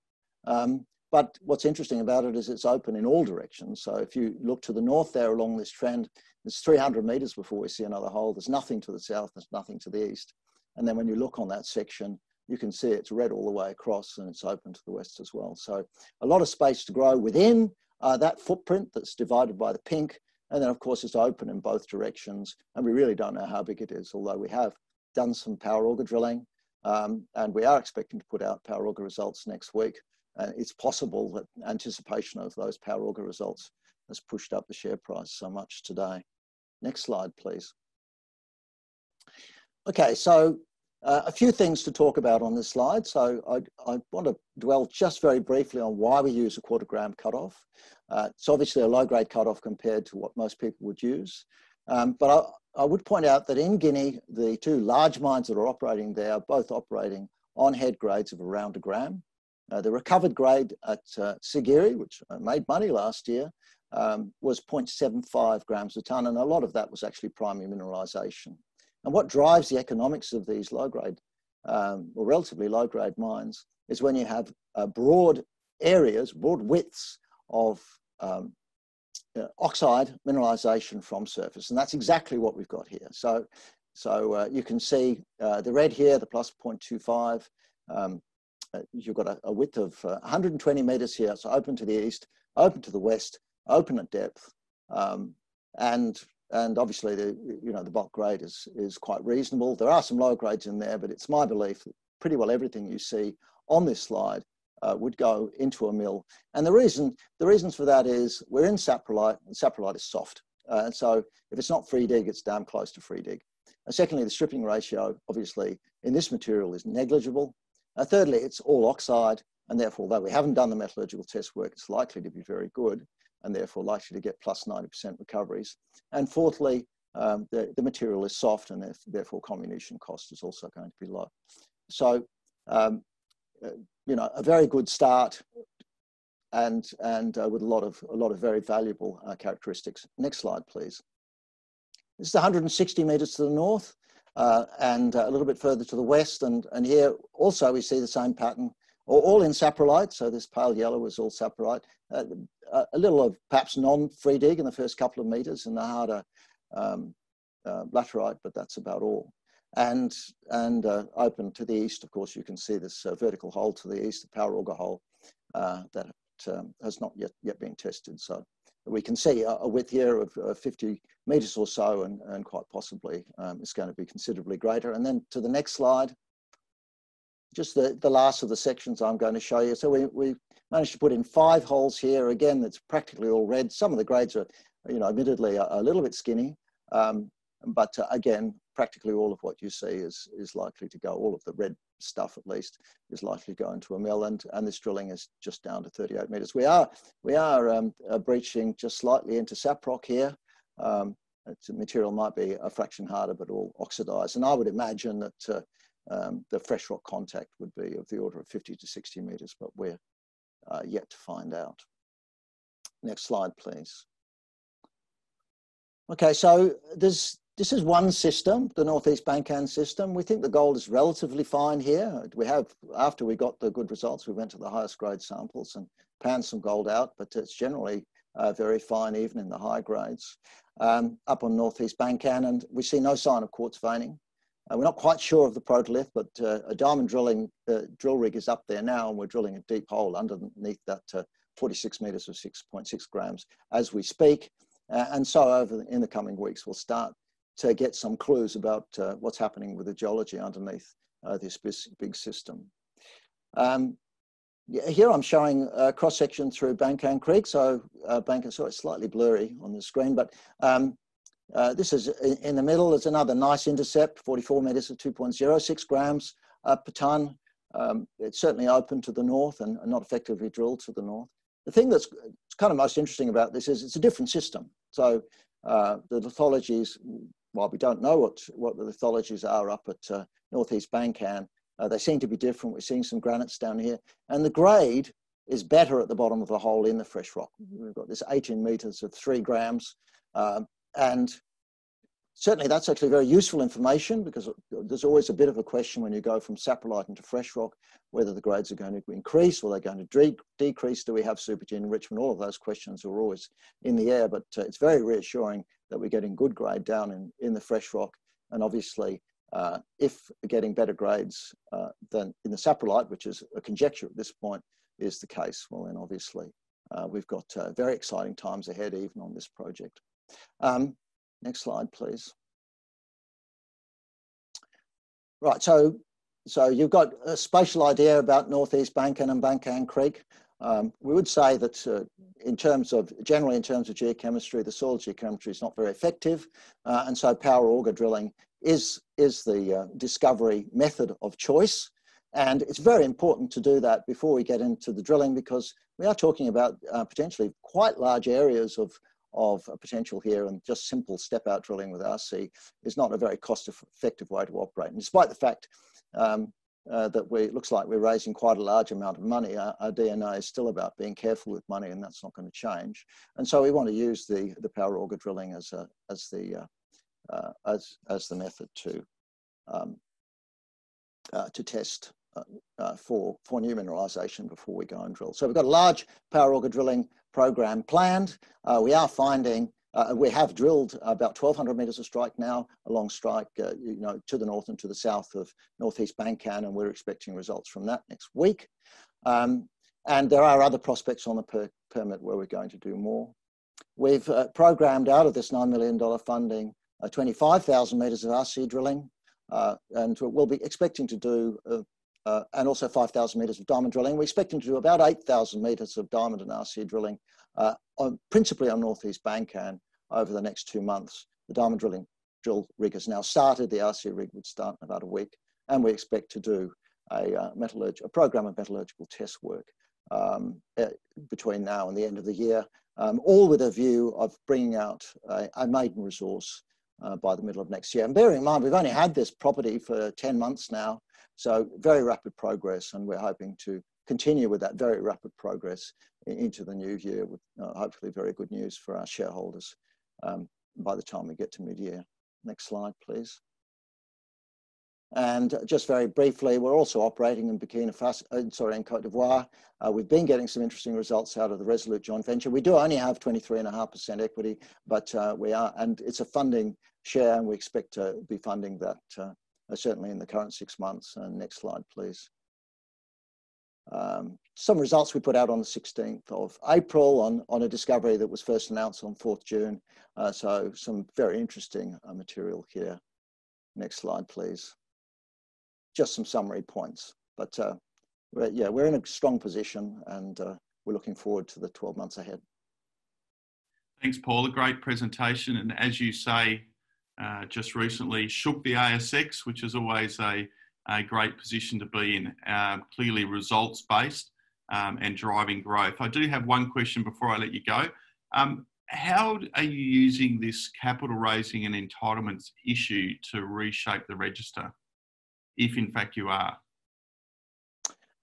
Um, but what's interesting about it is it's open in all directions. So if you look to the north there along this trend, it's 300 meters before we see another hole. There's nothing to the south, there's nothing to the east. And then when you look on that section, you can see it's red all the way across and it's open to the west as well. So a lot of space to grow within uh, that footprint that's divided by the pink and then of course it's open in both directions and we really don't know how big it is, although we have done some power auger drilling um, and we are expecting to put out power auger results next week. And it's possible that anticipation of those power auger results has pushed up the share price so much today. Next slide, please. Okay, so Uh, a few things to talk about on this slide. So I, I, want to dwell just very briefly on why we use a quarter gram cutoff. Uh, it's obviously a low grade cutoff compared to what most people would use. Um, but I, I, would point out that in Guinea, the two large mines that are operating there are both operating on head grades of around a gram. Uh, the recovered grade at uh, Siguiri, which made money last year, um, was 0.75 grams a tonne, and a lot of that was actually primary mineralisation. And what drives the economics of these low grade um, or relatively low grade mines is when you have uh, broad areas, broad widths of um, uh, oxide mineralization from surface. And that's exactly what we've got here. So, so uh, you can see uh, the red here, the plus 0.25. Um, uh, you've got a, a width of 120 uh, meters here. So open to the east, open to the west, open at depth. Um, and and obviously the you know the bulk grade is is quite reasonable. There are some low grades in there, but it's my belief that pretty well everything you see on this slide uh, would go into a mill. And the reason the reasons for that is we're in saprolite, and saprolite is soft, uh, and so if it's not free dig, it's damn close to free dig. And secondly, the stripping ratio obviously in this material is negligible. Uh, thirdly, it's all oxide, and therefore, although we haven't done the metallurgical test work, it's likely to be very good and therefore likely to get plus 90% recoveries. And fourthly, um, the, the material is soft and therefore comminution cost is also going to be low. So, um, uh, you know, a very good start and, and uh, with a lot of, a lot of very valuable uh, characteristics. Next slide, please. This is 160 meters to the north uh, and uh, a little bit further to the west. And, and here also we see the same pattern, all in saprolite. So this pale yellow is all saprolite. Uh, a little of perhaps non-free dig in the first couple of meters and the harder um, uh, laterite, but that's about all. And, and uh, open to the east, of course, you can see this uh, vertical hole to the east, the power auger hole uh, that um, has not yet, yet been tested. So we can see a, a width here of 50 meters or so, and, and quite possibly um, it's going to be considerably greater. And then to the next slide, just the, the last of the sections I'm going to show you. So we, we managed to put in five holes here. Again, that's practically all red. Some of the grades are, you know, admittedly a, a little bit skinny, um, but uh, again, practically all of what you see is, is likely to go, all of the red stuff at least, is likely to go into a mill and, and this drilling is just down to 38 meters. We are, we are um, uh, breaching just slightly into saprock here. Um, material might be a fraction harder, but all oxidized. And I would imagine that uh, um, the fresh rock contact would be of the order of 50 to 60 meters, but we're uh, yet to find out. Next slide, please. Okay, so this, this is one system, the Northeast Bankan system. We think the gold is relatively fine here. We have, after we got the good results, we went to the highest grade samples and panned some gold out, but it's generally uh, very fine even in the high grades. Um, up on Northeast Bankan, and we see no sign of quartz veining. Uh, we're not quite sure of the protolith, but uh, a diamond drilling uh, drill rig is up there now, and we're drilling a deep hole underneath that uh, 46 meters of 6.6 grams as we speak. Uh, and so over in the coming weeks, we'll start to get some clues about uh, what's happening with the geology underneath this big system. Um, here I'm showing a cross section through Bankan Creek. So uh, Bankan, so it's slightly blurry on the screen, but um, uh, this is in the middle. There's another nice intercept, 44 meters at 2.06 grams uh, per ton. Um, it's certainly open to the north and not effectively drilled to the north. The thing that's kind of most interesting about this is it's a different system. So uh, the lithologies, while we don't know what, what the lithologies are up at uh, Northeast Bankan, uh, they seem to be different. We're seeing some granites down here. And the grade is better at the bottom of the hole in the fresh rock. We've got this 18 meters of three grams. Um, and certainly that's actually very useful information because there's always a bit of a question when you go from saprolite into fresh rock, whether the grades are going to increase or they're going to de decrease. Do we have supergene enrichment? All of those questions are always in the air, but uh, it's very reassuring that we're getting good grade down in, in the fresh rock. And obviously, uh, if getting better grades uh, than in the saprolite, which is a conjecture at this point, is the case, well then obviously uh, we've got uh, very exciting times ahead even on this project. Um, next slide, please. Right, so so you've got a spatial idea about Northeast Bankan and Bankan Creek. Um, we would say that uh, in terms of, generally in terms of geochemistry, the soil geochemistry is not very effective. Uh, and so power auger drilling is, is the uh, discovery method of choice. And it's very important to do that before we get into the drilling because we are talking about uh, potentially quite large areas of, of potential here and just simple step out drilling with RC is not a very cost effective way to operate. And despite the fact um, uh, that we looks like we're raising quite a large amount of money. Our, our, DNA is still about being careful with money, and that's not going to change. And so we want to use the the power auger drilling as a as the uh, uh, as as the method to um, uh, to test. Uh, uh, for for new mineralization before we go and drill. So we've got a large power auger drilling program planned. we are finding uh, we have drilled about 1,200 meters of strike now along strike, uh, you know, to the north and to the south of northeast Bankan, and we're expecting results from that next week. Um, and there are other prospects on the per permit where we're going to do more. We've uh, programmed out of this $9 million funding uh, 25,000 meters of RC drilling, uh, and we'll be expecting to do uh, and also 5,000 meters of diamond drilling. We're expecting to do about 8,000 meters of diamond and RC drilling uh, on, principally on Northeast Bankan over the next two months. The diamond drilling drill rig has now started. The RC rig would start in about a week, and we expect to do a, uh, metallurg- a program of metallurgical test work um, uh, between now and the end of the year, um, all with a view of bringing out a, a maiden resource uh, by the middle of next year. And bearing in mind, we've only had this property for 10 months now, so very rapid progress, and we're hoping to continue with that very rapid progress into the new year with uh, hopefully very good news for our shareholders um, by the time we get to mid-year. Next slide, please. And just very briefly, we're also operating in Burkina Faso, uh, sorry, in Cote d'Ivoire. Uh, we've been getting some interesting results out of the Resolute joint venture. We do only have 23.5% equity, but uh, we are, and it's a funding share, and we expect to be funding that uh, certainly in the current six months. And next slide, please. Um, some results we put out on the 16th of April on, on a discovery that was first announced on 4th June. Uh, so some very interesting uh, material here. Next slide, please. Just some summary points. But uh, we're, yeah, we're in a strong position and uh, we're looking forward to the 12 months ahead. Thanks, Paul. A great presentation. And as you say, uh, just recently shook the ASX, which is always a a great position to be in, um, clearly results based um, and driving growth. I do have one question before I let you go. Um, how are you using this capital raising and entitlements issue to reshape the register, if in fact you are?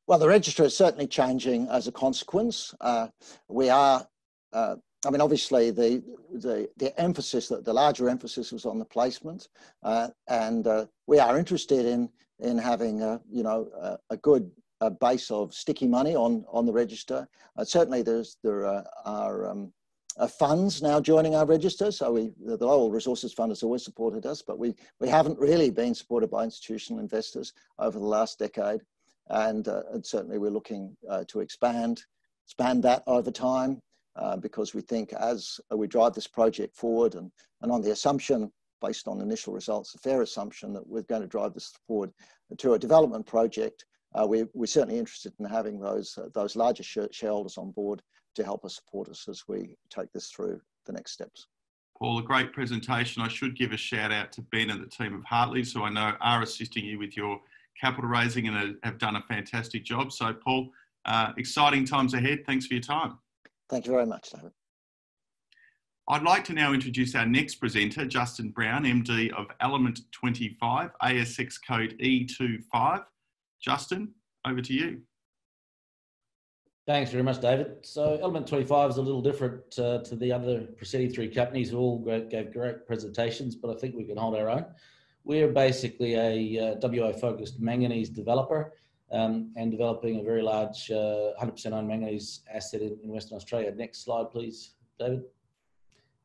Well, the register is certainly changing as a consequence. Uh, we are uh, I mean, obviously, the the the emphasis that the larger emphasis was on the placement, uh, and uh, we are interested in in having a, you know a, a good a base of sticky money on on the register. Uh, certainly, there's there are, are um, funds now joining our register. So we the Lowell Resources Fund has always supported us, but we we haven't really been supported by institutional investors over the last decade, and, uh, and certainly we're looking uh, to expand expand that over time. Uh, because we think as we drive this project forward and, and on the assumption based on initial results, a fair assumption that we're going to drive this forward to a development project. Uh, we, we're certainly interested in having those, uh, those larger shareholders on board to help us support us as we take this through the next steps. Paul, a great presentation. I should give a shout out to Ben and the team of Hartley's, who I know are assisting you with your capital raising and have done a fantastic job. So, Paul, uh, exciting times ahead. Thanks for your time. Thank you very much, David. I'd like to now introduce our next presenter, Justin Brown, MD of Element 25, ASX code E25. Justin, over to you. Thanks very much, David. So Element 25 is a little different uh, to the other preceding three companies who all gave great presentations, but I think we can hold our own. We're basically a uh, WA-focused manganese developer um, and developing a very large 100% uh, owned manganese asset in, in Western Australia. Next slide, please, David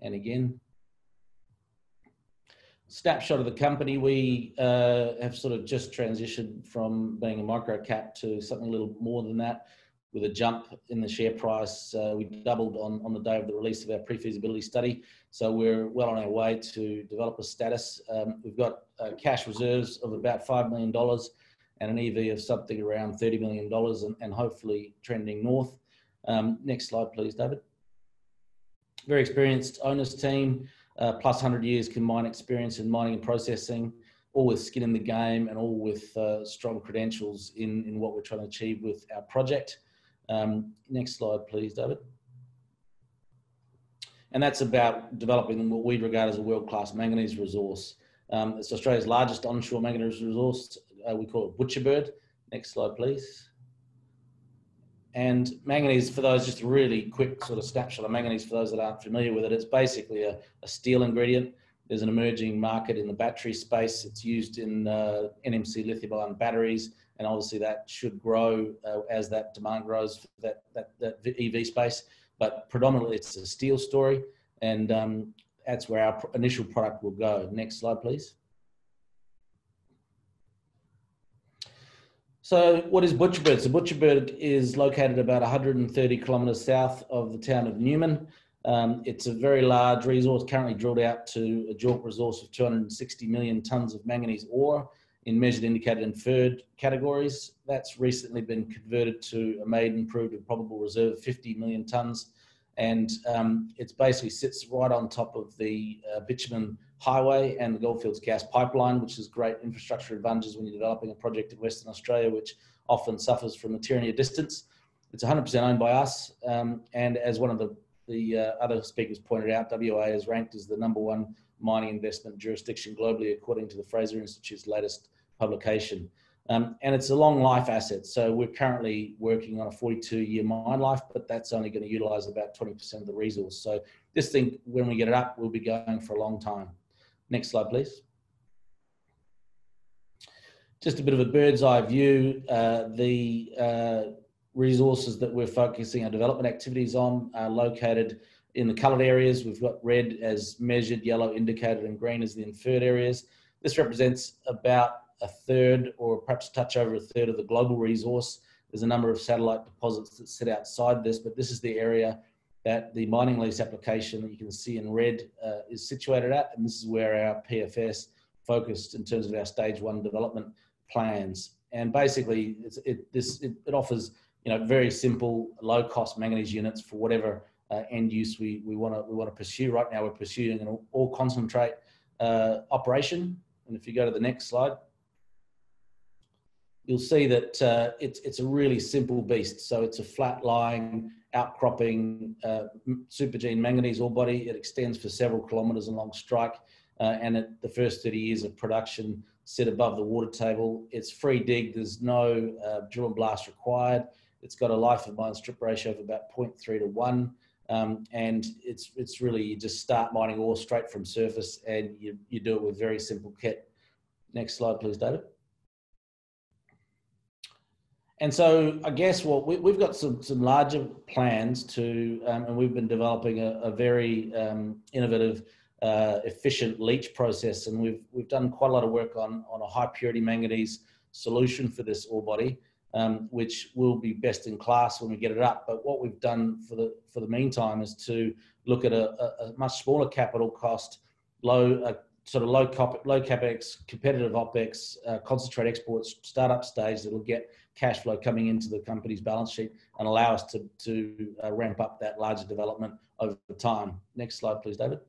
and again. Snapshot of the company, we uh, have sort of just transitioned from being a micro cap to something a little more than that with a jump in the share price. Uh, we doubled on, on the day of the release of our pre-feasibility study. So we're well on our way to developer status. Um, we've got uh, cash reserves of about $5 million and an EV of something around $30 million and, and hopefully trending north. Um, next slide, please, David. Very experienced owners team, uh, plus 100 years combined experience in mining and processing, all with skin in the game and all with uh, strong credentials in, in what we're trying to achieve with our project. Um, next slide, please, David. And that's about developing what we regard as a world-class manganese resource. Um, it's Australia's largest onshore manganese resource. Uh, we call it Butcherbird. Next slide, please. And manganese, for those, just really quick sort of snapshot of manganese for those that aren't familiar with it, it's basically a, a steel ingredient. There's an emerging market in the battery space. It's used in uh, NMC lithium ion batteries, and obviously that should grow uh, as that demand grows for that, that, that EV space. But predominantly, it's a steel story, and um, that's where our initial product will go. Next slide, please. So what is Butcherbird? So Butcherbird is located about 130 kilometres south of the town of Newman. Um, it's a very large resource, currently drilled out to a JORC resource of 260 million tonnes of manganese ore in measured, indicated, inferred categories. That's recently been converted to a maiden proved and probable reserve of 50 million tonnes. And um, it basically sits right on top of the uh, bitumen highway and the Goldfields gas pipeline, which is great infrastructure advantages when you're developing a project in Western Australia, which often suffers from the tyranny of distance. It's 100% owned by us. Um, and as one of the, the uh, other speakers pointed out, WA is ranked as the number one mining investment jurisdiction globally, according to the Fraser Institute's latest publication. Um, and it's a long life asset. So we're currently working on a 42 year mine life, but that's only going to utilize about 20% of the resource. So this thing, when we get it up, will be going for a long time. Next slide, please. Just a bit of a bird's eye view. Uh, the uh, resources that we're focusing our development activities on are located in the coloured areas. We've got red as measured, yellow indicated, and green as the inferred areas. This represents about a third or perhaps touch over a third of the global resource. There's a number of satellite deposits that sit outside this, but this is the area that the mining lease application that you can see in red uh, is situated at, and this is where our PFS focused in terms of our stage one development plans. And basically, it, this, it, it, offers you know very simple, low cost manganese units for whatever uh, end use we, we want to we want to pursue. Right now, we're pursuing an all, all concentrate uh, operation. And if you go to the next slide, you'll see that uh, it's, it's a really simple beast. So it's a flat lying, outcropping uh, supergene manganese ore body. It extends for several kilometres along strike. Uh, and at the first 30 years of production sit above the water table. It's free dig. There's no uh, drill and blast required. It's got a life of mine strip ratio of about 0.3 to 1. Um, and it's, it's really you just start mining ore straight from surface and you, you do it with very simple kit. Next slide, please, David. And so I guess what we, have got some, some larger plans to, um, and we've been developing a, a very um, innovative, uh, efficient leach process. And we've, we've done quite a lot of work on, on a high purity manganese solution for this ore body, um, which will be best in class when we get it up. But what we've done for the, for the meantime is to look at a, a, much smaller capital cost, low, uh, sort of low, cop, low capex, competitive opex, uh, concentrate exports, startup stage that will get cash flow coming into the company's balance sheet and allow us to, to uh, ramp up that larger development over time. Next slide, please, David.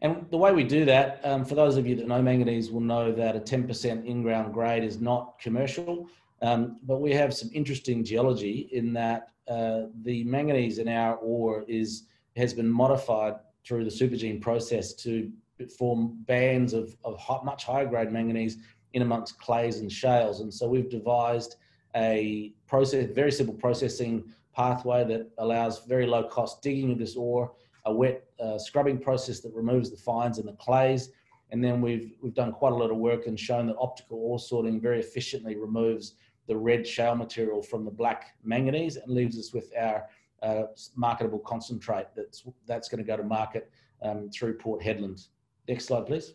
And the way we do that, um, for those of you that know manganese will know that a 10% in-ground grade is not commercial, um, but we have some interesting geology in that uh, the manganese in our ore is has been modified through the supergene process to form bands of, of hot, much higher grade manganese in amongst clays and shales. And so we've devised a process, very simple processing pathway that allows very low cost digging of this ore, a wet uh, scrubbing process that removes the fines and the clays. And then we've, we've done quite a lot of work and shown that optical ore sorting very efficiently removes the red shale material from the black manganese and leaves us with our uh, marketable concentrate that's, that's going to go to market um, through Port Hedland. Next slide, please.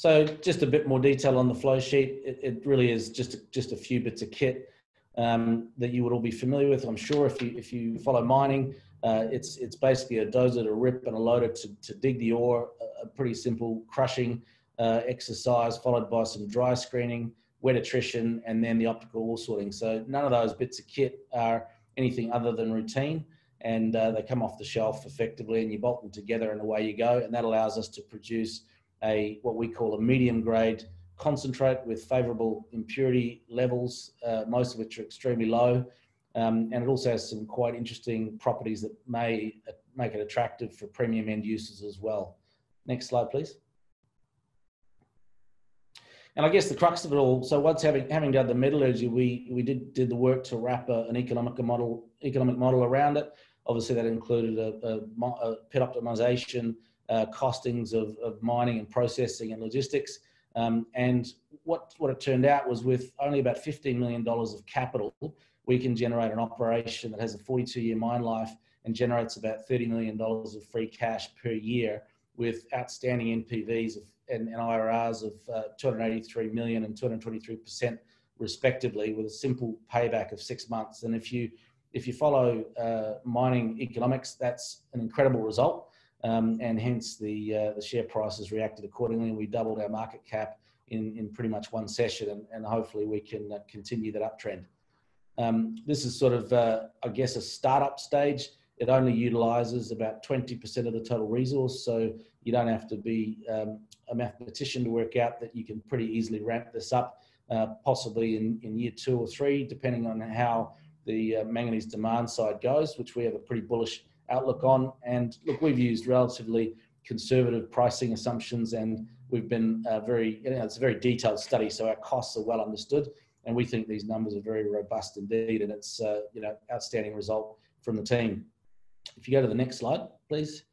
So just a bit more detail on the flow sheet. It, it really is just a, just a few bits of kit um, that you would all be familiar with. I'm sure if you if you follow mining, uh, it's it's basically a dozer to rip and a loader to, to dig the ore. A, pretty simple crushing uh, exercise followed by some dry screening. wet attrition, and then the optical ore sorting. So none of those bits of kit are anything other than routine and uh, they come off the shelf effectively and you bolt them together and away you go. And that allows us to produce a what we call a medium grade concentrate with favorable impurity levels, uh, most of which are extremely low. Um, and it also has some quite interesting properties that may uh, make it attractive for premium end users as well. Next slide, please. And I guess the crux of it all. So once having having done the metallurgy, we we did did the work to wrap a, an economic model economic model around it. Obviously, that included a, a, a pit optimization, uh, costings of, of mining and processing and logistics. Um, and what what it turned out was with only about $15 million of capital, we can generate an operation that has a 42 year mine life and generates about $30 million of free cash per year with outstanding NPVs of and, and IRRs of uh, 283 million and 223% respectively with a simple payback of six months. And if you if you follow uh, mining economics, that's an incredible result. Um, and hence the uh, the share price has reacted accordingly. And we doubled our market cap in, in pretty much one session, and, and hopefully we can uh, continue that uptrend. Um, this is sort of, uh, I guess, a startup stage. It only utilizes about 20% of the total resource, so you don't have to be um, a mathematician to work out that you can pretty easily ramp this up, uh, possibly in, in year two or three, depending on how the uh, manganese demand side goes, which we have a pretty bullish outlook on. And look, we've used relatively conservative pricing assumptions and we've been uh, very, you know, it's a very detailed study, so our costs are well understood. And we think these numbers are very robust indeed. And it's, uh, you know, outstanding result from the team. If you go to the next slide, please.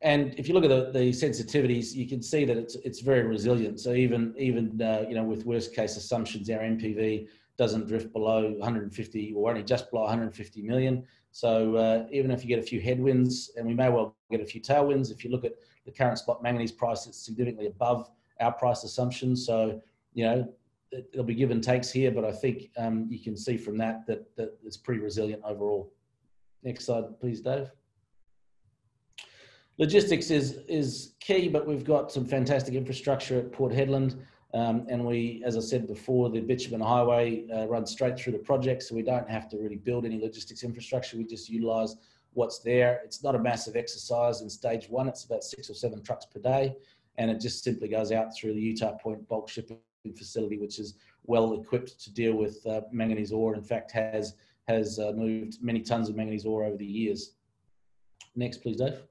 And if you look at the, the sensitivities, you can see that it's it's very resilient. So even even uh, you know with worst case assumptions, our NPV doesn't drift below 150 or only just below 150 million. So uh, even if you get a few headwinds, and we may well get a few tailwinds, if you look at the current spot manganese price, it's significantly above our price assumptions. So you know there'll be give and takes here, but I think um, you can see from that, that that it's pretty resilient overall. Next slide, please, Dave. Logistics is is key, but we've got some fantastic infrastructure at Port Hedland. Um, and we, as I said before, the bitumen highway uh, runs straight through the project, so we don't have to really build any logistics infrastructure. We just utilise what's there. It's not a massive exercise in stage one. It's about six or seven trucks per day, and it just simply goes out through the Utah Point bulk shipping facility, which is well equipped to deal with uh, manganese ore. In fact, has has uh, moved many tons of manganese ore over the years. Next, please, Dave.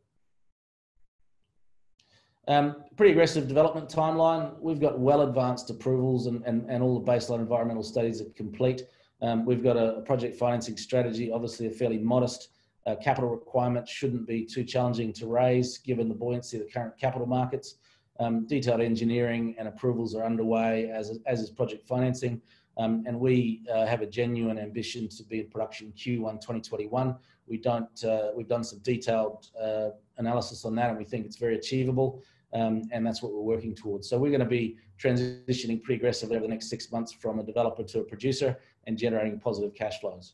Um, pretty aggressive development timeline. We've got well advanced approvals and, and, and all the baseline environmental studies are complete. Um, we've got a, a, project financing strategy, obviously a fairly modest uh, capital requirement, shouldn't be too challenging to raise given the buoyancy of the current capital markets. Um, detailed engineering and approvals are underway, as, as is project financing. Um, and we uh, have a genuine ambition to be in production Q1 2021. We don't, uh, we've done some detailed uh, analysis on that and we think it's very achievable. Um, and that's what we're working towards. So we're going to be transitioning pretty aggressively over the next six months from a developer to a producer and generating positive cash flows.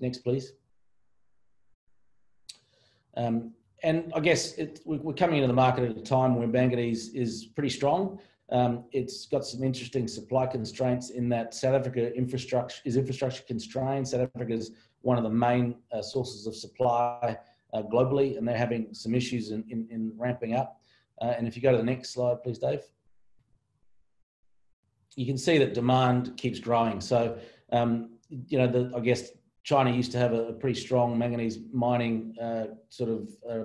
Next, please. Um, and I guess it, we're coming into the market at a time where manganese is pretty strong. Um, it's got some interesting supply constraints in that South Africa infrastructure is infrastructure constrained. South Africa is one of the main uh, sources of supply uh, globally, and they're having some issues in, in, in ramping up. Uh, and if you go to the next slide, please, Dave. You can see that demand keeps growing. So, um, you know, the, I guess China used to have a, pretty strong manganese mining uh, sort of uh,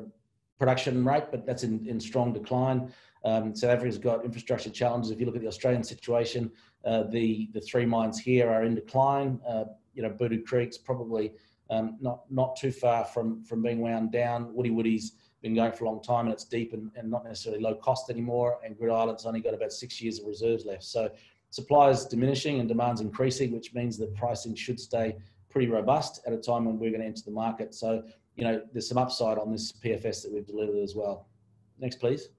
production rate, but that's in, in strong decline. Um, South Africa's got infrastructure challenges. If you look at the Australian situation, uh, the the three mines here are in decline. Uh, you know, Bootu Creek's probably um, not not too far from from being wound down. Woody Woody's been going for a long time and it's deep and, and not necessarily low cost anymore. And Groote Eylandt's only got about six years of reserves left. So supply is diminishing and demand's increasing, which means that pricing should stay pretty robust at a time when we're going to enter the market. So, you know, there's some upside on this PFS that we've delivered as well. Next, please.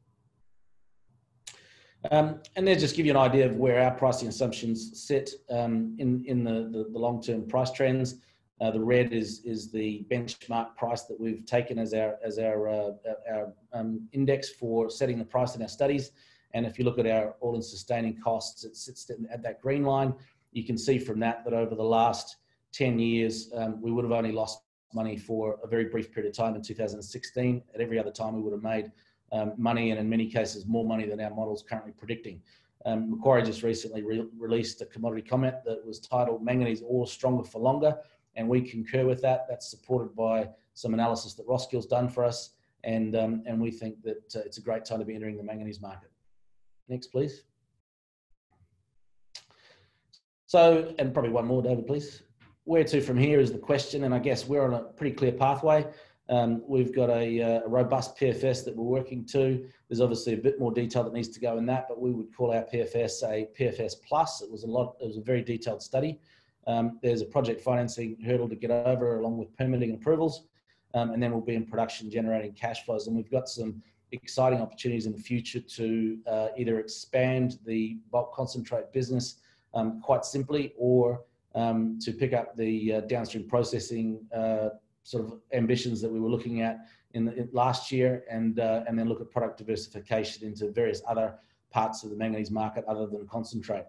Um, and then just give you an idea of where our pricing assumptions sit um, in, in the, the, the long-term price trends. Uh, the red is is the benchmark price that we've taken as our as our uh, our um, index for setting the price in our studies, And if you look at our all-in sustaining costs, it sits at that green line. You can see from that that over the last 10 years, um, we would have only lost money for a very brief period of time in 2016. At every other time, we would have made um, money and in many cases more money than our models currently predicting. Um, Macquarie just recently re released a commodity comment that was titled Manganese Ore Stronger for Longer, and we concur with that. That's supported by some analysis that Roskill's done for us, and, um, and we think that uh, it's a great time to be entering the manganese market. Next, please. So, and probably one more, David, please. Where to from here is the question, and I guess we're on a pretty clear pathway. Um, we've got a, uh, a, robust PFS that we're working to. There's obviously a bit more detail that needs to go in that, but we would call our PFS a PFS plus. It was a lot. It was a very detailed study. Um, there's a project financing hurdle to get over, along with permitting and approvals, um, and then we'll be in production generating cash flows. And we've got some exciting opportunities in the future to uh, either expand the bulk concentrate business um, quite simply, or um, to pick up the uh, downstream processing uh, sort of ambitions that we were looking at in, the, in last year, and uh, and then look at product diversification into various other parts of the manganese market other than concentrate.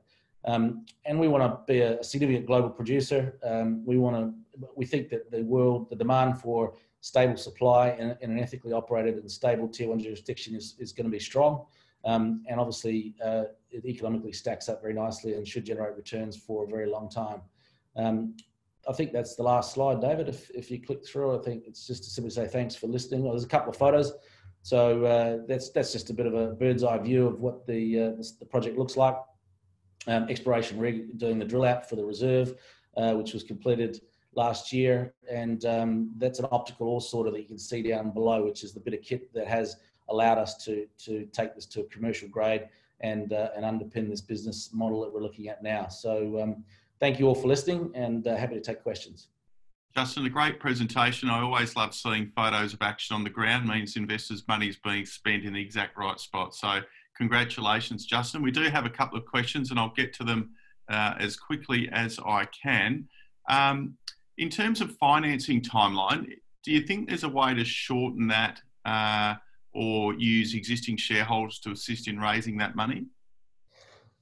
Um, and we want to be a significant global producer. Um, we want to. We think that the world, the demand for stable supply in, in an ethically operated and stable tier one jurisdiction is, is going to be strong. Um, and obviously, uh, it economically stacks up very nicely and should generate returns for a very long time. Um, I think that's the last slide, David. If, if you click through, I think it's just to simply say thanks for listening. There's a couple of photos. So uh, that's that's just a bit of a bird's eye view of what the uh, the project looks like. Um, exploration rig doing the drill out for the reserve, uh, which was completed last year, and um, that's an optical ore sorter that you can see down below, which is the bit of kit that has allowed us to to take this to a commercial grade and uh, and underpin this business model that we're looking at now. So. Um, thank you all for listening and uh, happy to take questions. Justin, a great presentation. I always love seeing photos of action on the ground. It means investors' money is being spent in the exact right spot. So, congratulations, Justin. We do have a couple of questions, and I'll get to them uh, as quickly as I can. Um, in terms of financing timeline, do you think there's a way to shorten that uh, or use existing shareholders to assist in raising that money?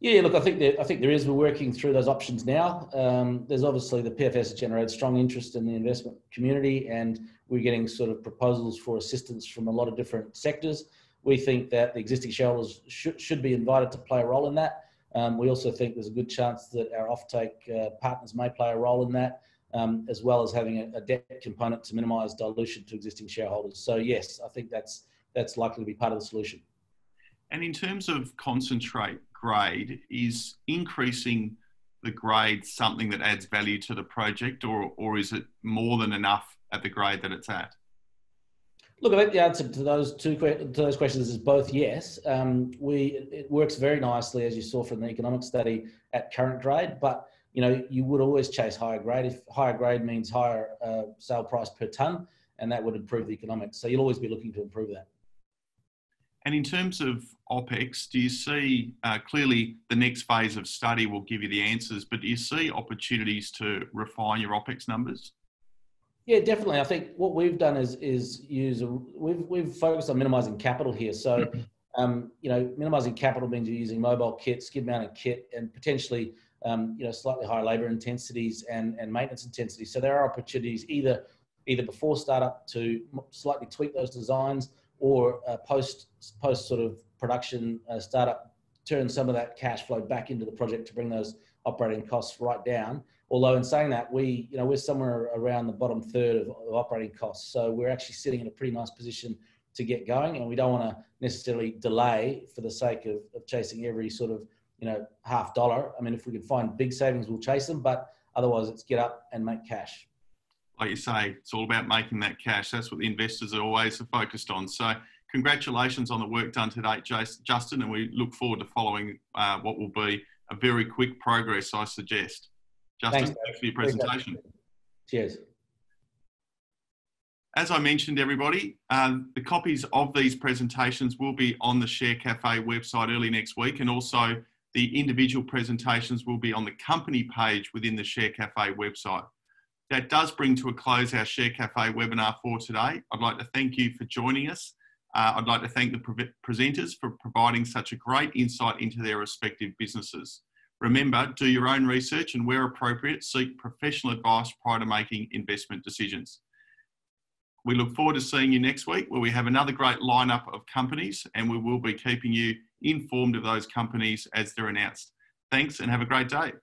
Yeah, look, I think that I think there is. We're working through those options now. Um, there's obviously the PFS has generated strong interest in the investment community, and we're getting sort of proposals for assistance from a lot of different sectors. We think that the existing shareholders should, should be invited to play a role in that. Um, we also think there's a good chance that our offtake uh, partners may play a role in that, um, as well as having a, a debt component to minimise dilution to existing shareholders. So yes, I think that's that's likely to be part of the solution. And in terms of concentrate, grade, is increasing the grade something that adds value to the project, or, or is it more than enough at the grade that it's at? Look, I think the answer to those two to those questions is both yes. Um, we it works very nicely, as you saw from the economic study, at current grade. But you know, you would always chase higher grade. If higher grade means higher uh, sale price per ton, and that would improve the economics. So you'll always be looking to improve that. And in terms of OPEX, do you see uh, clearly the next phase of study will give you the answers, but do you see opportunities to refine your OPEX numbers? Yeah, definitely. I think what we've done is is use a, we've we've focused on minimising capital here. So, mm-hmm. um, you know, minimising capital means you're using mobile kit, skid mounted kit, and potentially um, you know slightly higher labour intensities and and maintenance intensities. So there are opportunities either either before startup to slightly tweak those designs or uh, post post sort of production uh, startup turn some of that cash flow back into the project to bring those operating costs right down. Although in saying that, we you know we're somewhere around the bottom third of, of operating costs, so we're actually sitting in a pretty nice position to get going, and we don't want to necessarily delay for the sake of, of chasing every sort of you know half dollar. I mean, if we can find big savings, we'll chase them, but otherwise, it's get up and make cash like you say, it's all about making that cash. That's what the investors are always focused on. So, congratulations on the work done today, Justin, and we look forward to following uh, what will be a very quick progress, I suggest. Justin, thanks, thanks for your presentation. Cheers. As I mentioned, everybody, um, the copies of these presentations will be on the Share Cafe website early next week, and also the individual presentations will be on the company page within the Share Cafe website. That does bring to a close our Share Cafe webinar for today. I'd like to thank you for joining us. Uh, I'd like to thank the pre presenters for providing such a great insight into their respective businesses. Remember, do your own research and where appropriate, seek professional advice prior to making investment decisions. We look forward to seeing you next week where we have another great lineup of companies and we will be keeping you informed of those companies as they're announced. Thanks and have a great day.